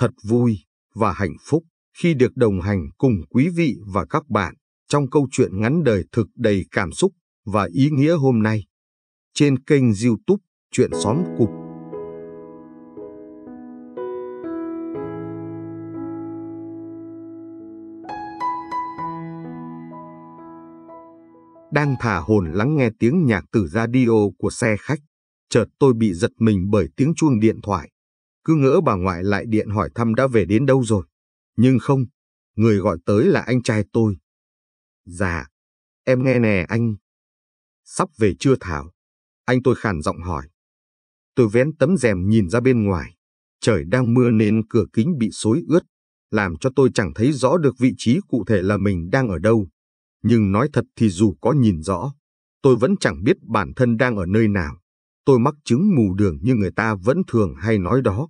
Thật vui và hạnh phúc khi được đồng hành cùng quý vị và các bạn trong câu chuyện ngắn đời thực đầy cảm xúc và ý nghĩa hôm nay trên kênh youtube Chuyện Xóm Cục. Đang thả hồn lắng nghe tiếng nhạc từ radio của xe khách, chợt tôi bị giật mình bởi tiếng chuông điện thoại. Cứ ngỡ bà ngoại lại điện hỏi thăm đã về đến đâu rồi. Nhưng không, người gọi tới là anh trai tôi. Dạ, em nghe nè anh. Sắp về chưa Thảo? Anh tôi khàn giọng hỏi. Tôi vén tấm rèm nhìn ra bên ngoài. Trời đang mưa nên cửa kính bị xối ướt, làm cho tôi chẳng thấy rõ được vị trí cụ thể là mình đang ở đâu. Nhưng nói thật thì dù có nhìn rõ, tôi vẫn chẳng biết bản thân đang ở nơi nào. Tôi mắc chứng mù đường như người ta vẫn thường hay nói đó.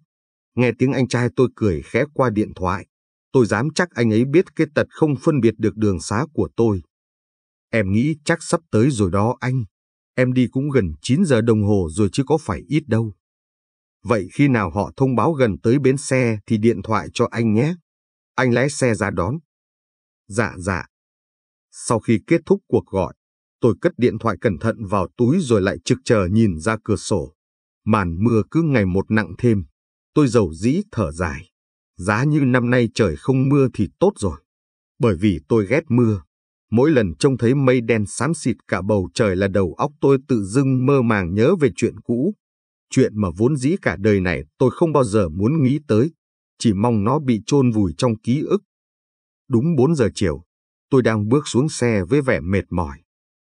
Nghe tiếng anh trai tôi cười khẽ qua điện thoại. Tôi dám chắc anh ấy biết cái tật không phân biệt được đường xá của tôi. Em nghĩ chắc sắp tới rồi đó anh. Em đi cũng gần 9 giờ đồng hồ rồi chứ có phải ít đâu. Vậy khi nào họ thông báo gần tới bến xe thì điện thoại cho anh nhé. Anh lái xe ra đón. Dạ dạ. Sau khi kết thúc cuộc gọi, tôi cất điện thoại cẩn thận vào túi rồi lại trực chờ nhìn ra cửa sổ. Màn mưa cứ ngày một nặng thêm. Tôi giàu dĩ thở dài. Giá như năm nay trời không mưa thì tốt rồi. Bởi vì tôi ghét mưa. Mỗi lần trông thấy mây đen xám xịt cả bầu trời là đầu óc tôi tự dưng mơ màng nhớ về chuyện cũ. Chuyện mà vốn dĩ cả đời này tôi không bao giờ muốn nghĩ tới. Chỉ mong nó bị chôn vùi trong ký ức. Đúng 4 giờ chiều, tôi đang bước xuống xe với vẻ mệt mỏi.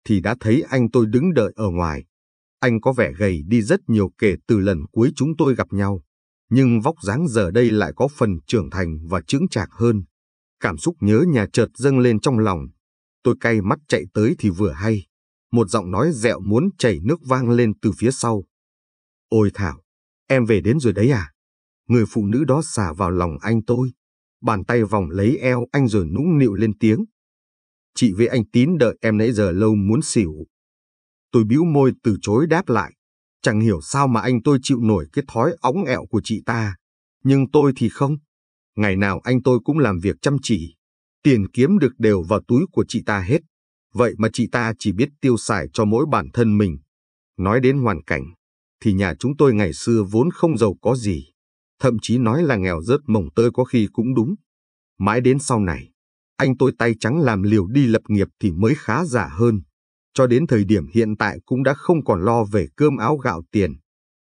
Thì đã thấy anh tôi đứng đợi ở ngoài. Anh có vẻ gầy đi rất nhiều kể từ lần cuối chúng tôi gặp nhau nhưng vóc dáng giờ đây lại có phần trưởng thành và chững chạc hơn. Cảm xúc nhớ nhà chợt dâng lên trong lòng. Tôi cay mắt chạy tới thì vừa hay. Một giọng nói dẹo muốn chảy nước vang lên từ phía sau. Ôi Thảo, em về đến rồi đấy à? Người phụ nữ đó xả vào lòng anh tôi. Bàn tay vòng lấy eo anh rồi nũng nịu lên tiếng. Chị với anh Tín đợi em nãy giờ lâu muốn xỉu. Tôi bĩu môi từ chối đáp lại. Chẳng hiểu sao mà anh tôi chịu nổi cái thói óng ẹo của chị ta. Nhưng tôi thì không. Ngày nào anh tôi cũng làm việc chăm chỉ. Tiền kiếm được đều vào túi của chị ta hết. Vậy mà chị ta chỉ biết tiêu xài cho mỗi bản thân mình. Nói đến hoàn cảnh, thì nhà chúng tôi ngày xưa vốn không giàu có gì. Thậm chí nói là nghèo rớt mồng tơi có khi cũng đúng. Mãi đến sau này, anh tôi tay trắng làm liều đi lập nghiệp thì mới khá giả hơn cho đến thời điểm hiện tại cũng đã không còn lo về cơm áo gạo tiền.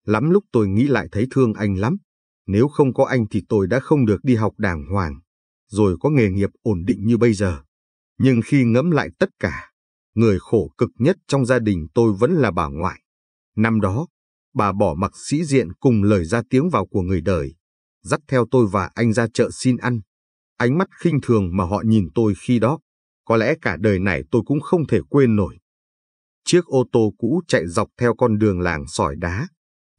Lắm lúc tôi nghĩ lại thấy thương anh lắm. Nếu không có anh thì tôi đã không được đi học đàng hoàng, rồi có nghề nghiệp ổn định như bây giờ. Nhưng khi ngẫm lại tất cả, người khổ cực nhất trong gia đình tôi vẫn là bà ngoại. Năm đó, bà bỏ mặc sĩ diện cùng lời ra tiếng vào của người đời, dắt theo tôi và anh ra chợ xin ăn. Ánh mắt khinh thường mà họ nhìn tôi khi đó, có lẽ cả đời này tôi cũng không thể quên nổi. Chiếc ô tô cũ chạy dọc theo con đường làng sỏi đá.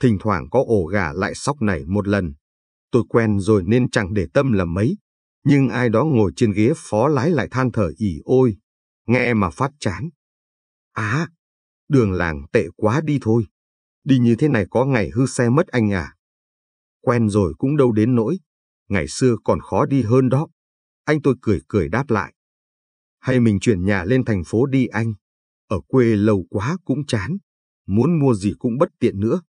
Thỉnh thoảng có ổ gà lại sóc nảy một lần. Tôi quen rồi nên chẳng để tâm là mấy. Nhưng ai đó ngồi trên ghế phó lái lại than thở ỉ ôi. Nghe mà phát chán. Á, đường làng tệ quá đi thôi. Đi như thế này có ngày hư xe mất anh à. Quen rồi cũng đâu đến nỗi. Ngày xưa còn khó đi hơn đó. Anh tôi cười cười đáp lại. Hay mình chuyển nhà lên thành phố đi anh. Ở quê lâu quá cũng chán, muốn mua gì cũng bất tiện nữa.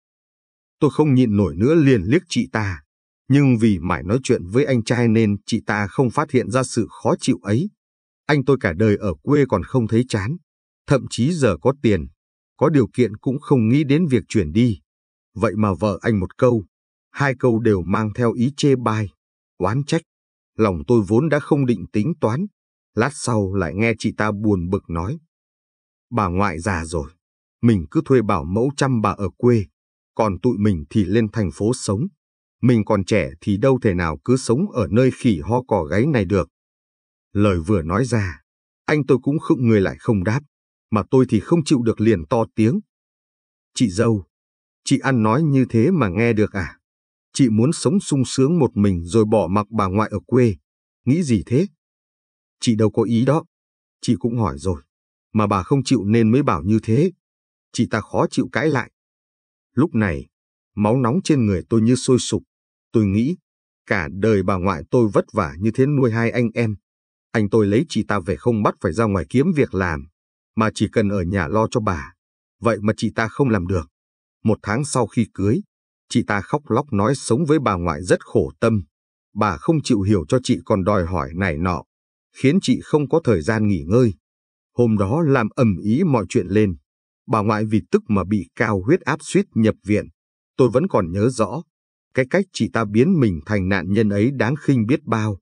Tôi không nhịn nổi nữa liền liếc chị ta, nhưng vì mãi nói chuyện với anh trai nên chị ta không phát hiện ra sự khó chịu ấy. Anh tôi cả đời ở quê còn không thấy chán, thậm chí giờ có tiền, có điều kiện cũng không nghĩ đến việc chuyển đi. Vậy mà vợ anh một câu, hai câu đều mang theo ý chê bai, oán trách. Lòng tôi vốn đã không định tính toán, lát sau lại nghe chị ta buồn bực nói bà ngoại già rồi. Mình cứ thuê bảo mẫu chăm bà ở quê, còn tụi mình thì lên thành phố sống. Mình còn trẻ thì đâu thể nào cứ sống ở nơi khỉ ho cỏ gáy này được. Lời vừa nói ra, anh tôi cũng khựng người lại không đáp, mà tôi thì không chịu được liền to tiếng. Chị dâu, chị ăn nói như thế mà nghe được à? Chị muốn sống sung sướng một mình rồi bỏ mặc bà ngoại ở quê. Nghĩ gì thế? Chị đâu có ý đó. Chị cũng hỏi rồi mà bà không chịu nên mới bảo như thế. Chị ta khó chịu cãi lại. Lúc này, máu nóng trên người tôi như sôi sục. Tôi nghĩ, Cả đời bà ngoại tôi vất vả như thế nuôi hai anh em. Anh tôi lấy chị ta về không bắt phải ra ngoài kiếm việc làm, mà chỉ cần ở nhà lo cho bà. Vậy mà chị ta không làm được. Một tháng sau khi cưới, chị ta khóc lóc nói sống với bà ngoại rất khổ tâm. Bà không chịu hiểu cho chị còn đòi hỏi này nọ, khiến chị không có thời gian nghỉ ngơi. Hôm đó làm ầm ý mọi chuyện lên. Bà ngoại vì tức mà bị cao huyết áp suýt nhập viện. Tôi vẫn còn nhớ rõ. Cái cách chị ta biến mình thành nạn nhân ấy đáng khinh biết bao.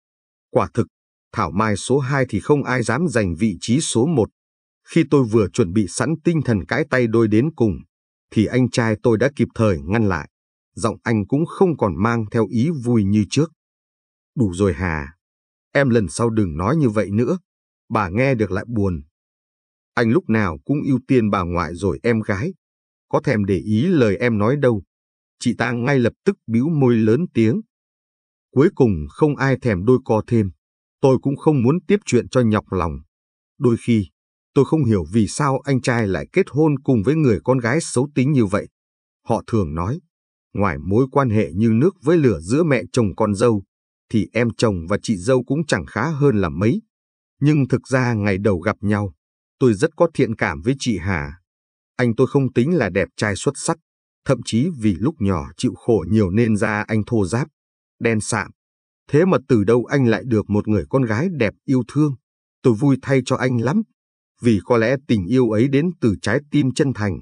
Quả thực, Thảo Mai số 2 thì không ai dám giành vị trí số 1. Khi tôi vừa chuẩn bị sẵn tinh thần cãi tay đôi đến cùng, thì anh trai tôi đã kịp thời ngăn lại. Giọng anh cũng không còn mang theo ý vui như trước. Đủ rồi Hà. Em lần sau đừng nói như vậy nữa. Bà nghe được lại buồn. Anh lúc nào cũng ưu tiên bà ngoại rồi em gái. Có thèm để ý lời em nói đâu. Chị ta ngay lập tức bĩu môi lớn tiếng. Cuối cùng không ai thèm đôi co thêm. Tôi cũng không muốn tiếp chuyện cho nhọc lòng. Đôi khi, tôi không hiểu vì sao anh trai lại kết hôn cùng với người con gái xấu tính như vậy. Họ thường nói, ngoài mối quan hệ như nước với lửa giữa mẹ chồng con dâu, thì em chồng và chị dâu cũng chẳng khá hơn là mấy. Nhưng thực ra ngày đầu gặp nhau, tôi rất có thiện cảm với chị Hà. Anh tôi không tính là đẹp trai xuất sắc, thậm chí vì lúc nhỏ chịu khổ nhiều nên da anh thô ráp, đen sạm. Thế mà từ đâu anh lại được một người con gái đẹp yêu thương. Tôi vui thay cho anh lắm, vì có lẽ tình yêu ấy đến từ trái tim chân thành.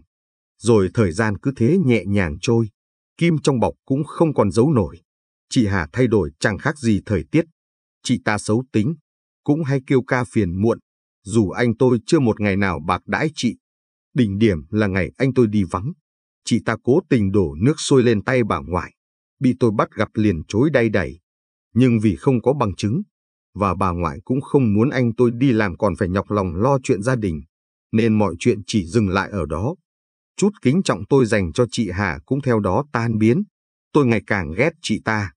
Rồi thời gian cứ thế nhẹ nhàng trôi, kim trong bọc cũng không còn giấu nổi. Chị Hà thay đổi chẳng khác gì thời tiết. Chị ta xấu tính, cũng hay kêu ca phiền muộn, dù anh tôi chưa một ngày nào bạc đãi chị. Đỉnh điểm là ngày anh tôi đi vắng. Chị ta cố tình đổ nước sôi lên tay bà ngoại. Bị tôi bắt gặp liền chối đay đẩy. Nhưng vì không có bằng chứng, và bà ngoại cũng không muốn anh tôi đi làm còn phải nhọc lòng lo chuyện gia đình, nên mọi chuyện chỉ dừng lại ở đó. Chút kính trọng tôi dành cho chị Hà cũng theo đó tan biến. Tôi ngày càng ghét chị ta.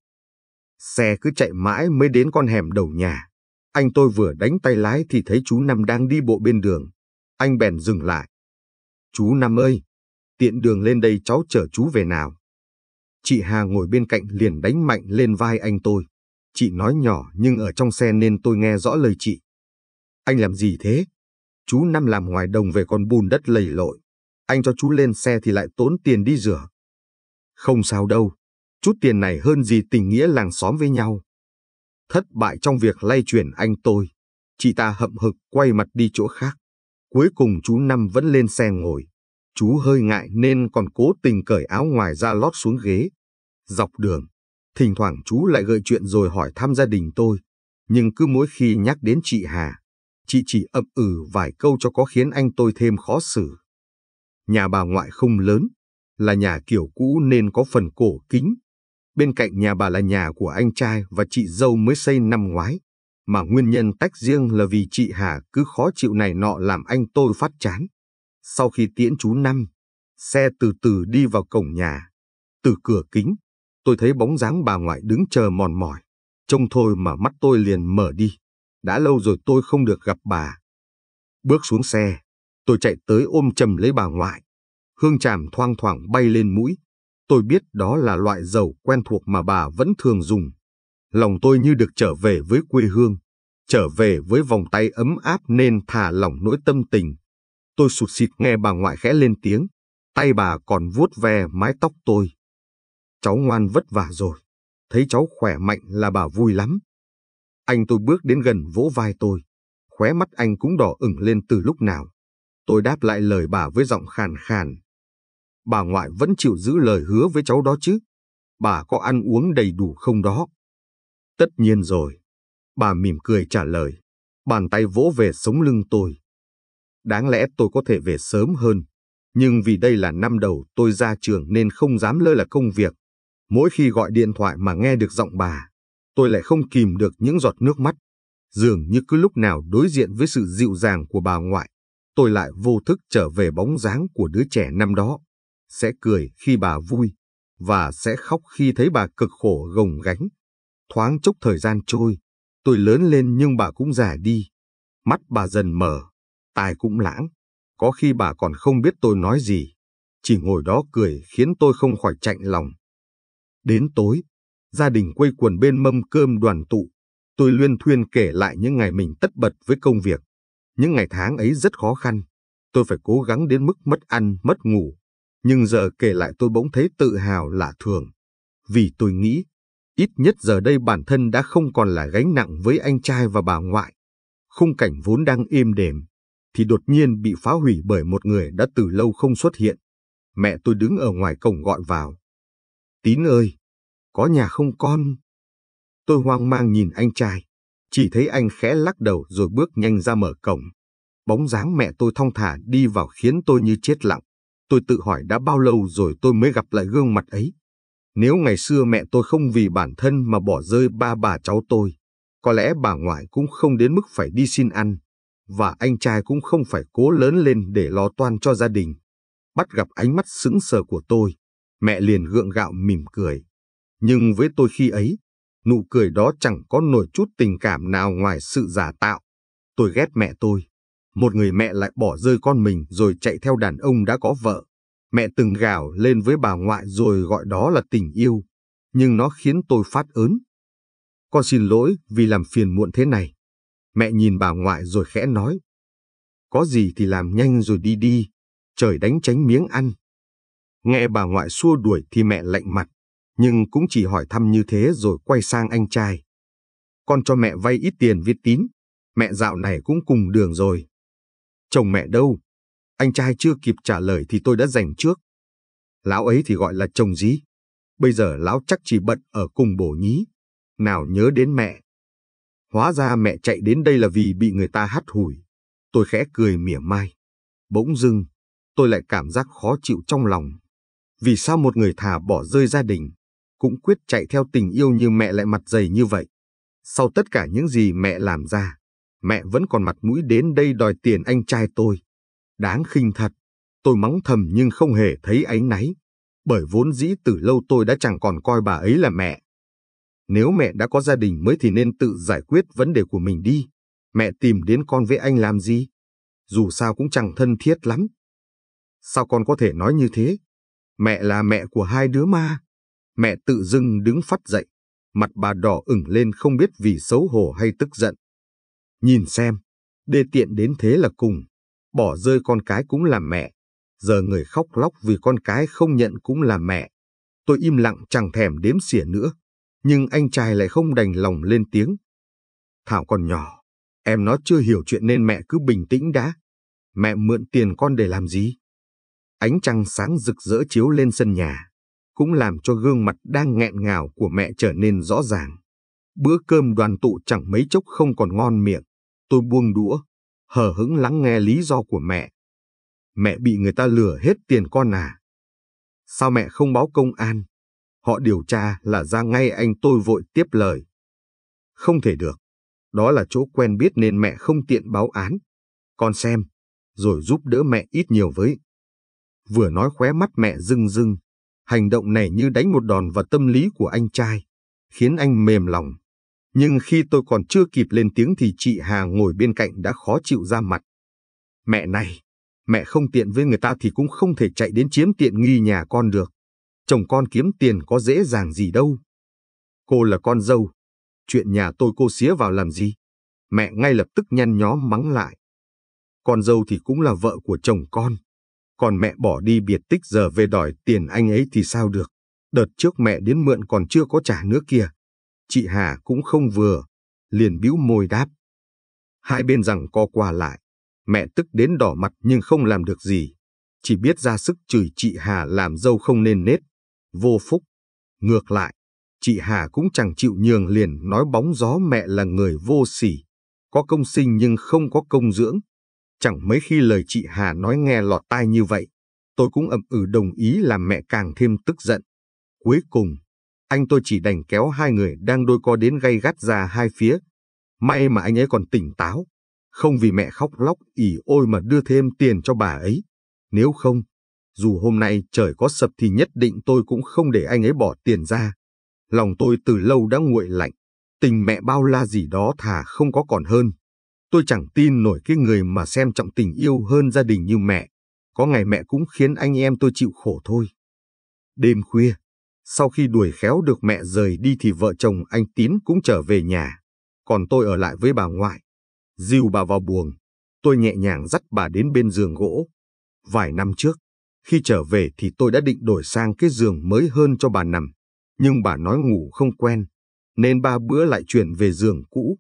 Xe cứ chạy mãi mới đến con hẻm đầu nhà. Anh tôi vừa đánh tay lái thì thấy chú Năm đang đi bộ bên đường. Anh bèn dừng lại. Chú Năm ơi, tiện đường lên đây cháu chở chú về nào. Chị Hà ngồi bên cạnh liền đánh mạnh lên vai anh tôi. Chị nói nhỏ nhưng ở trong xe nên tôi nghe rõ lời chị. Anh làm gì thế? Chú Năm làm ngoài đồng về con bùn đất lầy lội. Anh cho chú lên xe thì lại tốn tiền đi rửa. Không sao đâu, chút tiền này hơn gì tình nghĩa làng xóm với nhau. Thất bại trong việc lay chuyển anh tôi, chị ta hậm hực quay mặt đi chỗ khác. Cuối cùng chú Năm vẫn lên xe ngồi. Chú hơi ngại nên còn cố tình cởi áo ngoài ra lót xuống ghế. Dọc đường, thỉnh thoảng chú lại gợi chuyện rồi hỏi thăm gia đình tôi. Nhưng cứ mỗi khi nhắc đến chị Hà, chị chỉ ậm ừ vài câu cho có khiến anh tôi thêm khó xử. Nhà bà ngoại không lớn, là nhà kiểu cũ nên có phần cổ kính, Bên cạnh nhà bà là nhà của anh trai và chị dâu mới xây năm ngoái, mà nguyên nhân tách riêng là vì chị Hà cứ khó chịu này nọ làm anh tôi phát chán. Sau khi tiễn chú Năm, xe từ từ đi vào cổng nhà. Từ cửa kính, tôi thấy bóng dáng bà ngoại đứng chờ mòn mỏi. Trông thôi mà mắt tôi liền mở đi. Đã lâu rồi tôi không được gặp bà. Bước xuống xe, tôi chạy tới ôm chầm lấy bà ngoại. Hương tràm thoang thoảng bay lên mũi, Tôi biết đó là loại dầu quen thuộc mà bà vẫn thường dùng. Lòng tôi như được trở về với quê hương, trở về với vòng tay ấm áp nên thả lỏng nỗi tâm tình. Tôi sụt sịt nghe bà ngoại khẽ lên tiếng, tay bà còn vuốt ve mái tóc tôi. Cháu ngoan vất vả rồi, thấy cháu khỏe mạnh là bà vui lắm. Anh tôi bước đến gần vỗ vai tôi, khóe mắt anh cũng đỏ ửng lên từ lúc nào. Tôi đáp lại lời bà với giọng khàn khàn, bà ngoại vẫn chịu giữ lời hứa với cháu đó chứ. Bà có ăn uống đầy đủ không đó? Tất nhiên rồi. Bà mỉm cười trả lời. Bàn tay vỗ về sống lưng tôi. Đáng lẽ tôi có thể về sớm hơn. Nhưng vì đây là năm đầu tôi ra trường nên không dám lơ là công việc. Mỗi khi gọi điện thoại mà nghe được giọng bà, tôi lại không kìm được những giọt nước mắt. Dường như cứ lúc nào đối diện với sự dịu dàng của bà ngoại, tôi lại vô thức trở về bóng dáng của đứa trẻ năm đó sẽ cười khi bà vui, và sẽ khóc khi thấy bà cực khổ gồng gánh. Thoáng chốc thời gian trôi, tôi lớn lên nhưng bà cũng già đi. Mắt bà dần mở, tai cũng lãng. Có khi bà còn không biết tôi nói gì. Chỉ ngồi đó cười khiến tôi không khỏi chạnh lòng. Đến tối, Gia đình quây quần bên mâm cơm đoàn tụ. Tôi luyên thuyên kể lại những ngày mình tất bật với công việc. Những ngày tháng ấy rất khó khăn. Tôi phải cố gắng đến mức mất ăn, mất ngủ. Nhưng giờ kể lại tôi bỗng thấy tự hào lạ thường. Vì tôi nghĩ, ít nhất giờ đây bản thân đã không còn là gánh nặng với anh trai và bà ngoại. Khung cảnh vốn đang êm đềm, thì đột nhiên bị phá hủy bởi một người đã từ lâu không xuất hiện. Mẹ tôi đứng ở ngoài cổng gọi vào. Tín ơi, có nhà không con? Tôi hoang mang nhìn anh trai, chỉ thấy anh khẽ lắc đầu rồi bước nhanh ra mở cổng. Bóng dáng mẹ tôi thong thả đi vào khiến tôi như chết lặng. Tôi tự hỏi đã bao lâu rồi tôi mới gặp lại gương mặt ấy. Nếu ngày xưa mẹ tôi không vì bản thân mà bỏ rơi ba bà cháu tôi, có lẽ bà ngoại cũng không đến mức phải đi xin ăn, và anh trai cũng không phải cố lớn lên để lo toan cho gia đình. Bắt gặp ánh mắt sững sờ của tôi, mẹ liền gượng gạo mỉm cười. Nhưng với tôi khi ấy, nụ cười đó chẳng có nổi chút tình cảm nào ngoài sự giả tạo. Tôi ghét mẹ tôi. Một người mẹ lại bỏ rơi con mình rồi chạy theo đàn ông đã có vợ. Mẹ từng gào lên với bà ngoại rồi gọi đó là tình yêu. Nhưng nó khiến tôi phát ớn. Con xin lỗi vì làm phiền muộn thế này. Mẹ nhìn bà ngoại rồi khẽ nói. Có gì thì làm nhanh rồi đi đi. Trời đánh tránh miếng ăn. Nghe bà ngoại xua đuổi thì mẹ lạnh mặt nhưng cũng chỉ hỏi thăm như thế rồi quay sang anh trai. Con cho mẹ vay ít tiền viết tín, mẹ dạo này cũng cùng đường rồi. Chồng mẹ đâu? Anh trai chưa kịp trả lời thì tôi đã giành trước. Lão ấy thì gọi là chồng gì? Bây giờ lão chắc chỉ bận ở cùng bổ nhí. Nào nhớ đến mẹ. Hóa ra mẹ chạy đến đây là vì bị người ta hắt hủi. Tôi khẽ cười mỉa mai. Bỗng dưng, tôi lại cảm giác khó chịu trong lòng. Vì sao một người thà bỏ rơi gia đình, cũng quyết chạy theo tình yêu như mẹ lại mặt dày như vậy. Sau tất cả những gì mẹ làm ra, mẹ vẫn còn mặt mũi đến đây đòi tiền anh trai tôi. Đáng khinh thật, tôi mắng thầm nhưng không hề thấy ánh náy, bởi vốn dĩ từ lâu tôi đã chẳng còn coi bà ấy là mẹ. Nếu mẹ đã có gia đình mới thì nên tự giải quyết vấn đề của mình đi. Mẹ tìm đến con với anh làm gì? Dù sao cũng chẳng thân thiết lắm. Sao con có thể nói như thế? Mẹ là mẹ của hai đứa mà. Mẹ tự dưng đứng phát dậy, mặt bà đỏ ửng lên không biết vì xấu hổ hay tức giận. Nhìn xem, đê tiện đến thế là cùng, bỏ rơi con cái cũng là mẹ, giờ người khóc lóc vì con cái không nhận cũng là mẹ. Tôi im lặng chẳng thèm đếm xỉa nữa, nhưng anh trai lại không đành lòng lên tiếng. Thảo còn nhỏ, em nó chưa hiểu chuyện nên mẹ cứ bình tĩnh đã. Mẹ mượn tiền con để làm gì? Ánh trăng sáng rực rỡ chiếu lên sân nhà cũng làm cho gương mặt đang nghẹn ngào của mẹ trở nên rõ ràng. Bữa cơm đoàn tụ chẳng mấy chốc không còn ngon miệng. Tôi buông đũa, hờ hững lắng nghe lý do của mẹ. Mẹ bị người ta lừa hết tiền con à? Sao mẹ không báo công an? Họ điều tra là ra ngay anh tôi vội tiếp lời. Không thể được. Đó là chỗ quen biết nên mẹ không tiện báo án. Con xem, rồi giúp đỡ mẹ ít nhiều với. Vừa nói khóe mắt mẹ rưng rưng, Hành động này như đánh một đòn vào tâm lý của anh trai, khiến anh mềm lòng. Nhưng khi tôi còn chưa kịp lên tiếng thì chị Hà ngồi bên cạnh đã khó chịu ra mặt. Mẹ này, mẹ không tiện với người ta thì cũng không thể chạy đến chiếm tiện nghi nhà con được. Chồng con kiếm tiền có dễ dàng gì đâu. Cô là con dâu, chuyện nhà tôi cô xía vào làm gì? Mẹ ngay lập tức nhăn nhó mắng lại. Con dâu thì cũng là vợ của chồng con còn mẹ bỏ đi biệt tích giờ về đòi tiền anh ấy thì sao được. Đợt trước mẹ đến mượn còn chưa có trả nữa kìa. Chị Hà cũng không vừa, liền bĩu môi đáp. Hai bên rằng co qua lại, mẹ tức đến đỏ mặt nhưng không làm được gì. Chỉ biết ra sức chửi chị Hà làm dâu không nên nết, vô phúc. Ngược lại, chị Hà cũng chẳng chịu nhường liền nói bóng gió mẹ là người vô sỉ, có công sinh nhưng không có công dưỡng, Chẳng mấy khi lời chị Hà nói nghe lọt tai như vậy, tôi cũng ậm ừ đồng ý làm mẹ càng thêm tức giận. Cuối cùng, anh tôi chỉ đành kéo hai người đang đôi co đến gay gắt ra hai phía. May mà anh ấy còn tỉnh táo, không vì mẹ khóc lóc ỉ ôi mà đưa thêm tiền cho bà ấy. Nếu không, dù hôm nay trời có sập thì nhất định tôi cũng không để anh ấy bỏ tiền ra. Lòng tôi từ lâu đã nguội lạnh, tình mẹ bao la gì đó thà không có còn hơn. Tôi chẳng tin nổi cái người mà xem trọng tình yêu hơn gia đình như mẹ. Có ngày mẹ cũng khiến anh em tôi chịu khổ thôi. Đêm khuya, Sau khi đuổi khéo được mẹ rời đi thì vợ chồng anh Tín cũng trở về nhà, còn tôi ở lại với bà ngoại. Dìu bà vào buồng, tôi nhẹ nhàng dắt bà đến bên giường gỗ. Vài năm trước, khi trở về thì tôi đã định đổi sang cái giường mới hơn cho bà nằm, nhưng bà nói ngủ không quen, nên ba bữa lại chuyển về giường cũ.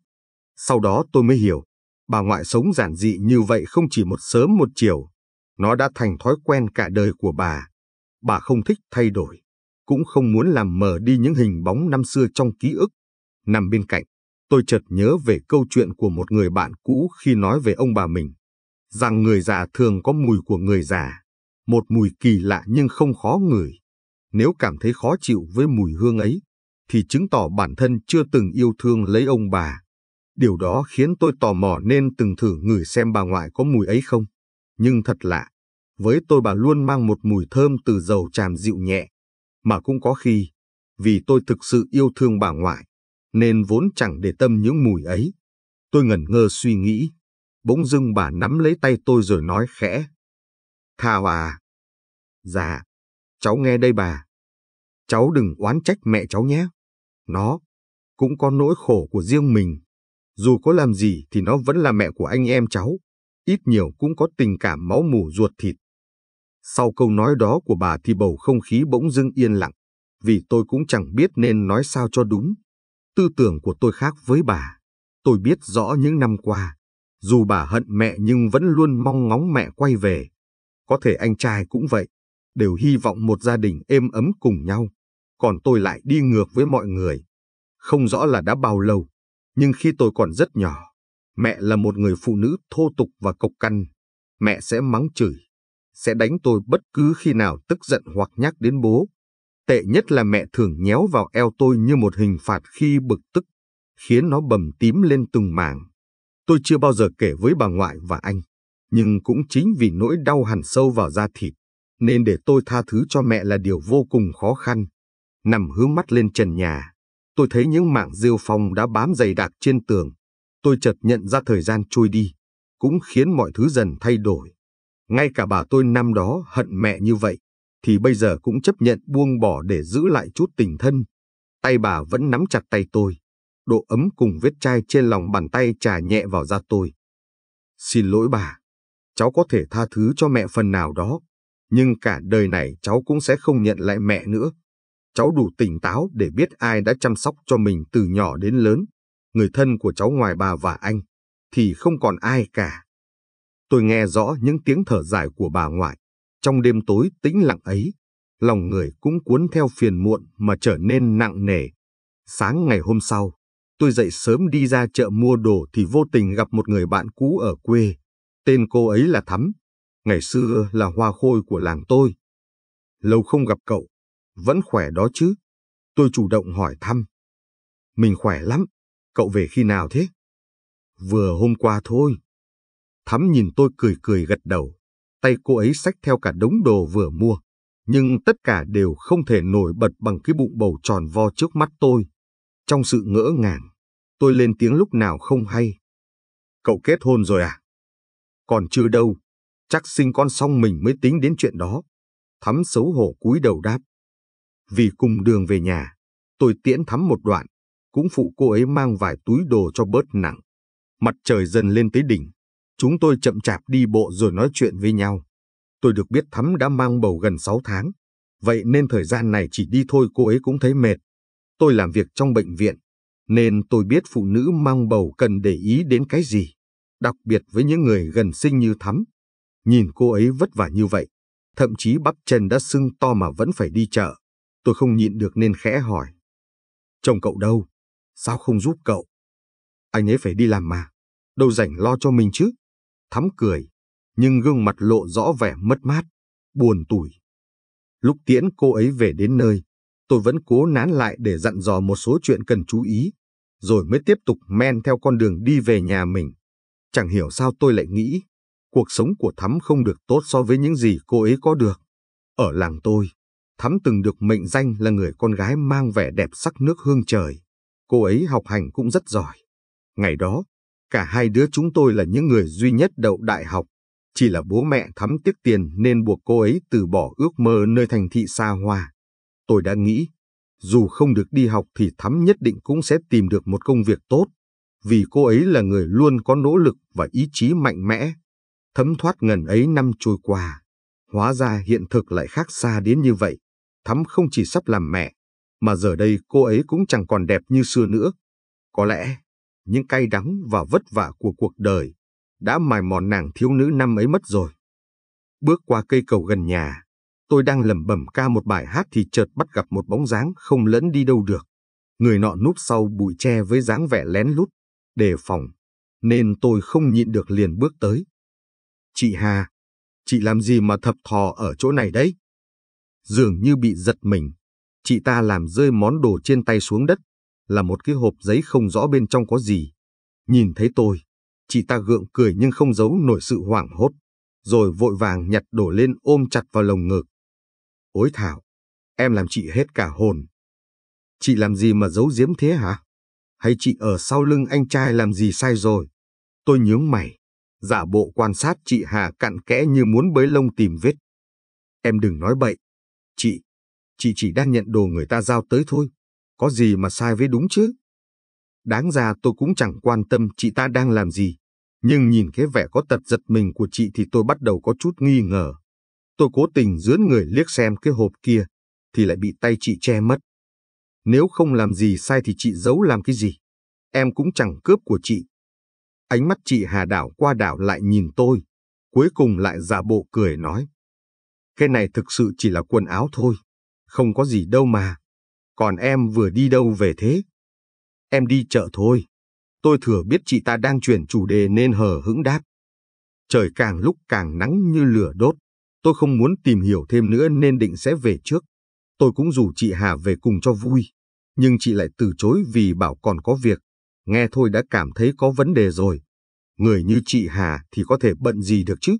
Sau đó tôi mới hiểu, bà ngoại sống giản dị như vậy không chỉ một sớm một chiều, nó đã thành thói quen cả đời của bà. Bà không thích thay đổi, cũng không muốn làm mờ đi những hình bóng năm xưa trong ký ức. Nằm bên cạnh, tôi chợt nhớ về câu chuyện của một người bạn cũ khi nói về ông bà mình, rằng người già thường có mùi của người già, một mùi kỳ lạ nhưng không khó ngửi. Nếu cảm thấy khó chịu với mùi hương ấy, thì chứng tỏ bản thân chưa từng yêu thương lấy ông bà. Điều đó khiến tôi tò mò nên từng thử ngửi xem bà ngoại có mùi ấy không. Nhưng thật lạ, với tôi bà luôn mang một mùi thơm từ dầu tràm dịu nhẹ, mà cũng có khi, vì tôi thực sự yêu thương bà ngoại, nên vốn chẳng để tâm những mùi ấy. Tôi ngẩn ngơ suy nghĩ, bỗng dưng bà nắm lấy tay tôi rồi nói khẽ. Thảo à? Dạ, cháu nghe đây bà. Cháu đừng oán trách mẹ cháu nhé. Nó cũng có nỗi khổ của riêng mình. Dù có làm gì thì nó vẫn là mẹ của anh em cháu. Ít nhiều cũng có tình cảm máu mủ ruột thịt. Sau câu nói đó của bà thì bầu không khí bỗng dưng yên lặng, vì tôi cũng chẳng biết nên nói sao cho đúng. Tư tưởng của tôi khác với bà. Tôi biết rõ những năm qua, dù bà hận mẹ nhưng vẫn luôn mong ngóng mẹ quay về. Có thể anh trai cũng vậy, đều hy vọng một gia đình êm ấm cùng nhau. Còn tôi lại đi ngược với mọi người. Không rõ là đã bao lâu, nhưng khi tôi còn rất nhỏ, mẹ là một người phụ nữ thô tục và cộc căn. Mẹ sẽ mắng chửi, sẽ đánh tôi bất cứ khi nào tức giận hoặc nhắc đến bố. Tệ nhất là mẹ thường nhéo vào eo tôi như một hình phạt khi bực tức, khiến nó bầm tím lên từng mảng. Tôi chưa bao giờ kể với bà ngoại và anh, nhưng cũng chính vì nỗi đau hằn sâu vào da thịt, nên để tôi tha thứ cho mẹ là điều vô cùng khó khăn. Nằm hướng mắt lên trần nhà, tôi thấy những mảng rêu phong đã bám dày đặc trên tường. Tôi chợt nhận ra thời gian trôi đi, cũng khiến mọi thứ dần thay đổi. Ngay cả bà tôi năm đó hận mẹ như vậy, thì bây giờ cũng chấp nhận buông bỏ để giữ lại chút tình thân. Tay bà vẫn nắm chặt tay tôi, độ ấm cùng vết chai trên lòng bàn tay trà nhẹ vào da tôi. Xin lỗi bà, cháu có thể tha thứ cho mẹ phần nào đó, nhưng cả đời này cháu cũng sẽ không nhận lại mẹ nữa. Cháu đủ tỉnh táo để biết ai đã chăm sóc cho mình từ nhỏ đến lớn. Người thân của cháu ngoài bà và anh, thì không còn ai cả. Tôi nghe rõ những tiếng thở dài của bà ngoại. Trong đêm tối tĩnh lặng ấy, lòng người cũng cuốn theo phiền muộn mà trở nên nặng nề. Sáng ngày hôm sau, tôi dậy sớm đi ra chợ mua đồ thì vô tình gặp một người bạn cũ ở quê. Tên cô ấy là Thắm, ngày xưa là hoa khôi của làng tôi. Lâu không gặp cậu, vẫn khỏe đó chứ? Tôi chủ động hỏi thăm. Mình khỏe lắm, cậu về khi nào thế? Vừa hôm qua thôi. Thắm nhìn tôi cười cười gật đầu, tay cô ấy xách theo cả đống đồ vừa mua, nhưng tất cả đều không thể nổi bật bằng cái bụng bầu tròn vo trước mắt tôi. Trong sự ngỡ ngàng, tôi lên tiếng lúc nào không hay. Cậu kết hôn rồi à? Còn chưa đâu, chắc sinh con xong mình mới tính đến chuyện đó. Thắm xấu hổ cúi đầu đáp. Vì cùng đường về nhà, tôi tiễn Thắm một đoạn, cũng phụ cô ấy mang vài túi đồ cho bớt nặng. Mặt trời dần lên tới đỉnh, Chúng tôi chậm chạp đi bộ rồi nói chuyện với nhau. Tôi được biết Thắm đã mang bầu gần 6 tháng. Vậy nên thời gian này chỉ đi thôi cô ấy cũng thấy mệt. Tôi làm việc trong bệnh viện, nên tôi biết phụ nữ mang bầu cần để ý đến cái gì. Đặc biệt với những người gần sinh như Thắm. Nhìn cô ấy vất vả như vậy, thậm chí bắp chân đã sưng to mà vẫn phải đi chợ. Tôi không nhịn được nên khẽ hỏi. Chồng cậu đâu? Sao không giúp cậu? Anh ấy phải đi làm mà, đâu rảnh lo cho mình chứ? thắm cười, nhưng gương mặt lộ rõ vẻ mất mát, buồn tủi. Lúc tiễn cô ấy về đến nơi, tôi vẫn cố nán lại để dặn dò một số chuyện cần chú ý, rồi mới tiếp tục men theo con đường đi về nhà mình. Chẳng hiểu sao tôi lại nghĩ, cuộc sống của Thắm không được tốt so với những gì cô ấy có được. Ở làng tôi, Thắm từng được mệnh danh là người con gái mang vẻ đẹp sắc nước hương trời. Cô ấy học hành cũng rất giỏi. Ngày đó, Cả hai đứa chúng tôi là những người duy nhất đậu đại học. Chỉ là bố mẹ thắm tiếc tiền nên buộc cô ấy từ bỏ ước mơ nơi thành thị xa hoa. Tôi đã nghĩ, Dù không được đi học thì Thắm nhất định cũng sẽ tìm được một công việc tốt, vì cô ấy là người luôn có nỗ lực và ý chí mạnh mẽ. Thấm thoát ngần ấy năm trôi qua, hóa ra hiện thực lại khác xa đến như vậy. Thắm không chỉ sắp làm mẹ, mà giờ đây cô ấy cũng chẳng còn đẹp như xưa nữa. Có lẽ, những cay đắng và vất vả của cuộc đời đã mài mòn nàng thiếu nữ năm ấy mất rồi. Bước qua cây cầu gần nhà, tôi đang lẩm bẩm ca một bài hát thì chợt bắt gặp một bóng dáng không lẫn đi đâu được. Người nọ núp sau bụi tre với dáng vẻ lén lút, đề phòng, nên tôi không nhịn được liền bước tới. Chị Hà, chị làm gì mà thập thò ở chỗ này đấy? Dường như bị giật mình, chị ta làm rơi món đồ trên tay xuống đất, là một cái hộp giấy không rõ bên trong có gì. Nhìn thấy tôi, chị ta gượng cười nhưng không giấu nổi sự hoảng hốt, rồi vội vàng nhặt đổ lên ôm chặt vào lồng ngực. Ôi Thảo, em làm chị hết cả hồn. Chị làm gì mà giấu giếm thế hả? Hay chị ở sau lưng anh trai làm gì sai rồi? Tôi nhướng mày, giả bộ quan sát chị Hà cặn kẽ như muốn bới lông tìm vết. Em đừng nói bậy. Chị, chị chỉ đang nhận đồ người ta giao tới thôi. Có gì mà sai với đúng chứ? Đáng ra tôi cũng chẳng quan tâm chị ta đang làm gì. Nhưng nhìn cái vẻ có tật giật mình của chị thì tôi bắt đầu có chút nghi ngờ. Tôi cố tình dướn người liếc xem cái hộp kia, thì lại bị tay chị che mất. Nếu không làm gì sai thì chị giấu làm cái gì? Em cũng chẳng cướp của chị. Ánh mắt chị Hà đảo qua đảo lại nhìn tôi, cuối cùng lại giả bộ cười nói. Cái này thực sự chỉ là quần áo thôi, không có gì đâu mà. Còn em vừa đi đâu về thế? Em đi chợ thôi. Tôi thừa biết chị ta đang chuyển chủ đề nên hờ hững đáp. Trời càng lúc càng nắng như lửa đốt. Tôi không muốn tìm hiểu thêm nữa nên định sẽ về trước. Tôi cũng rủ chị Hà về cùng cho vui. Nhưng chị lại từ chối vì bảo còn có việc. Nghe thôi đã cảm thấy có vấn đề rồi. Người như chị Hà thì có thể bận gì được chứ?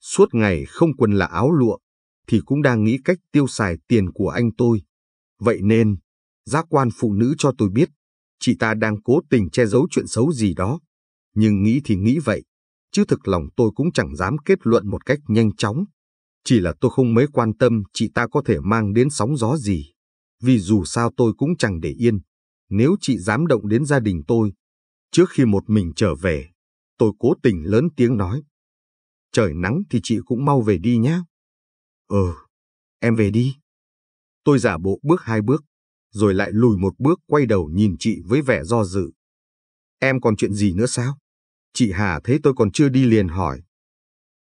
Suốt ngày không quần là áo lụa, thì cũng đang nghĩ cách tiêu xài tiền của anh tôi. Vậy nên, giác quan phụ nữ cho tôi biết, chị ta đang cố tình che giấu chuyện xấu gì đó. Nhưng nghĩ thì nghĩ vậy, chứ thực lòng tôi cũng chẳng dám kết luận một cách nhanh chóng. Chỉ là tôi không mấy quan tâm chị ta có thể mang đến sóng gió gì. Vì dù sao tôi cũng chẳng để yên. Nếu chị dám động đến gia đình tôi, trước khi một mình trở về, tôi cố tình lớn tiếng nói. Trời nắng thì chị cũng mau về đi nhé ờ em về đi. Tôi giả bộ bước hai bước, rồi lại lùi một bước quay đầu nhìn chị với vẻ do dự. Em còn chuyện gì nữa sao? Chị Hà thấy tôi còn chưa đi liền hỏi.